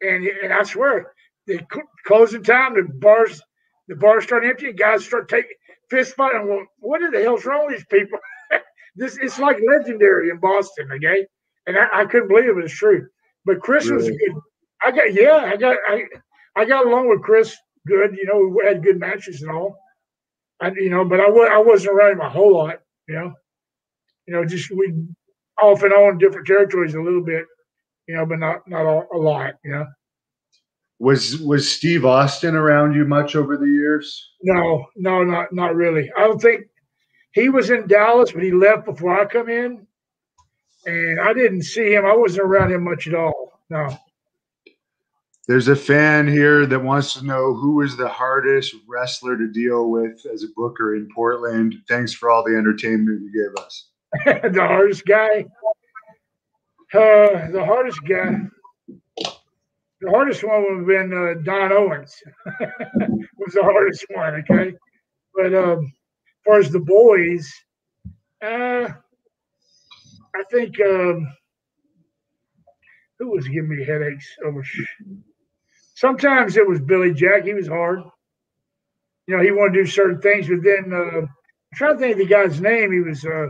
and, and I swear, the closing time, the bars, the bars start emptying, guys start taking, fist fight. I'm going, what the hell's wrong with these people? <laughs> this it's like legendary in Boston, okay? And I, I couldn't believe it was true. But Chris really? was good. I got yeah, I got I I got along with Chris good. You know, we had good matches and all. I you know, but I was I wasn't around him a whole lot. You know, you know, just we off and on different territories a little bit. You know, but not not a, a lot. You know. Was was Steve Austin around you much over the years? No, no, not not really. I don't think he was in Dallas, but he left before I come in, and I didn't see him. I wasn't around him much at all. No. There's a fan here that wants to know who was the hardest wrestler to deal with as a booker in Portland. Thanks for all the entertainment you gave us. <laughs> the hardest guy. Uh, the hardest guy the hardest one would have been uh, Don Owens <laughs> was the hardest one. Okay, but um, as far as the boys, uh, I think um, who was giving me headaches over. Sometimes it was Billy Jack. He was hard. You know, he wanted to do certain things, but then uh, I'm trying to think of the guy's name. He was uh,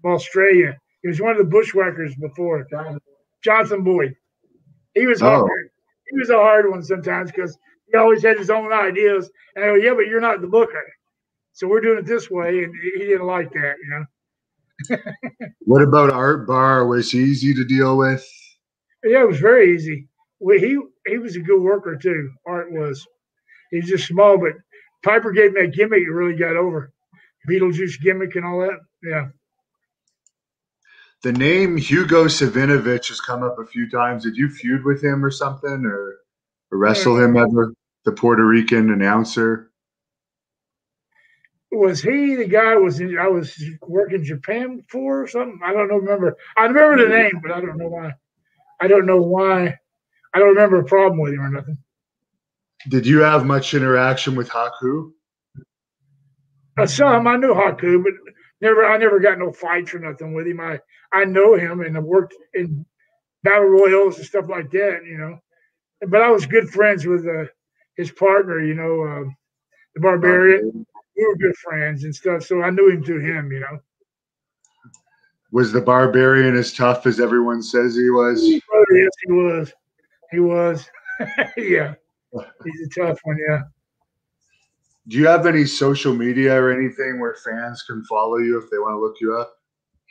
from Australia. He was one of the bushwhackers before. Jonathan Boyd. He was hard. Oh he was a hard one sometimes because he always had his own ideas. And I go, yeah, but you're not the booker. So we're doing it this way. And he didn't like that, you know. <laughs> what about Art Barr? Was he easy to deal with? Yeah, it was very easy. Well, he he was a good worker too. Art was. He's just small, but Piper gave him that gimmick. It really got over. Beetlejuice gimmick and all that. Yeah the name Hugo Savinovich has come up a few times. Did you feud with him or something, or, or wrestle him ever? The Puerto Rican announcer. Was he the guy? Was I was working Japan for or something? I don't know. Remember? I remember the name, but I don't know why. I don't know why. I don't remember a problem with him or nothing. Did you have much interaction with Haku? Uh, some. I knew Haku, but never. I never got no fights or nothing with him. I I know him and I worked in battle royals and stuff like that, you know. But I was good friends with uh, his partner, you know, uh, the Barbarian. We were good friends and stuff, so I knew him through him, you know. Was the Barbarian as tough as everyone says he was? Oh, yes, he was. He was. <laughs> yeah, he's a tough one. Yeah. Do you have any social media or anything where fans can follow you if they want to look you up?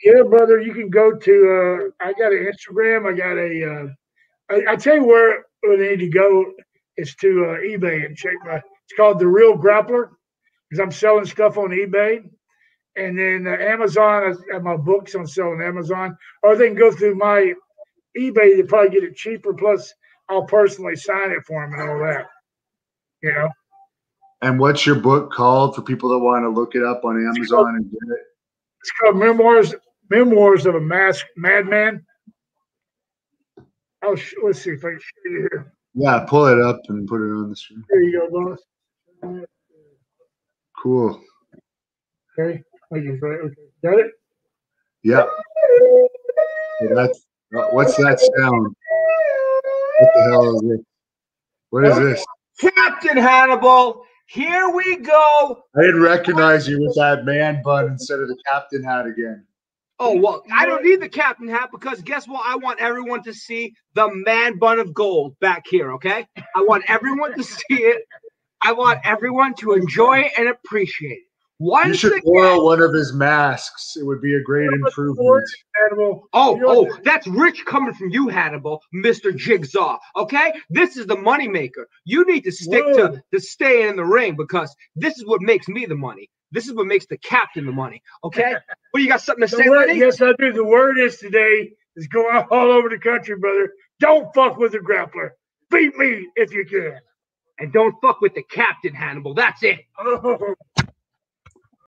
Yeah, brother, you can go to. Uh, I got an Instagram. I got a. Uh, I, I tell you where, where they need to go. is to uh, eBay and check my. It's called the Real Grappler because I'm selling stuff on eBay, and then uh, Amazon. I have my books on selling Amazon, or they can go through my eBay to probably get it cheaper. Plus, I'll personally sign it for them and all that. You know. And what's your book called for people that want to look it up on Amazon and get it? It's called Memoirs Memoirs of a Mask Madman. Oh, let's see if I can show you here. Yeah, pull it up and put it on the screen. There you go, boss. Cool. Okay, okay, got it. Yeah. That's uh, what's that sound? What the hell is it? What is this? Captain Hannibal, here we go. I didn't recognize you with that man bun instead of the captain hat again. Oh, well, I don't need the captain hat because guess what? I want everyone to see the man bun of gold back here, okay? I want everyone to see it. I want everyone to enjoy it and appreciate it. Once you should again, borrow one of his masks. It would be a great improvement. Hannibal. Oh, oh, that's rich coming from you, Hannibal, Mr. Jigsaw. Okay, this is the moneymaker. You need to stick Whoa. to to stay in the ring because this is what makes me the money. This is what makes the captain the money. Okay, <laughs> what you got something to The say, word, Lenny? yes, I do. The word is today is go out all over the country, brother. Don't fuck with the grappler. Beat me if you can. And don't fuck with the captain, Hannibal. That's it. Oh,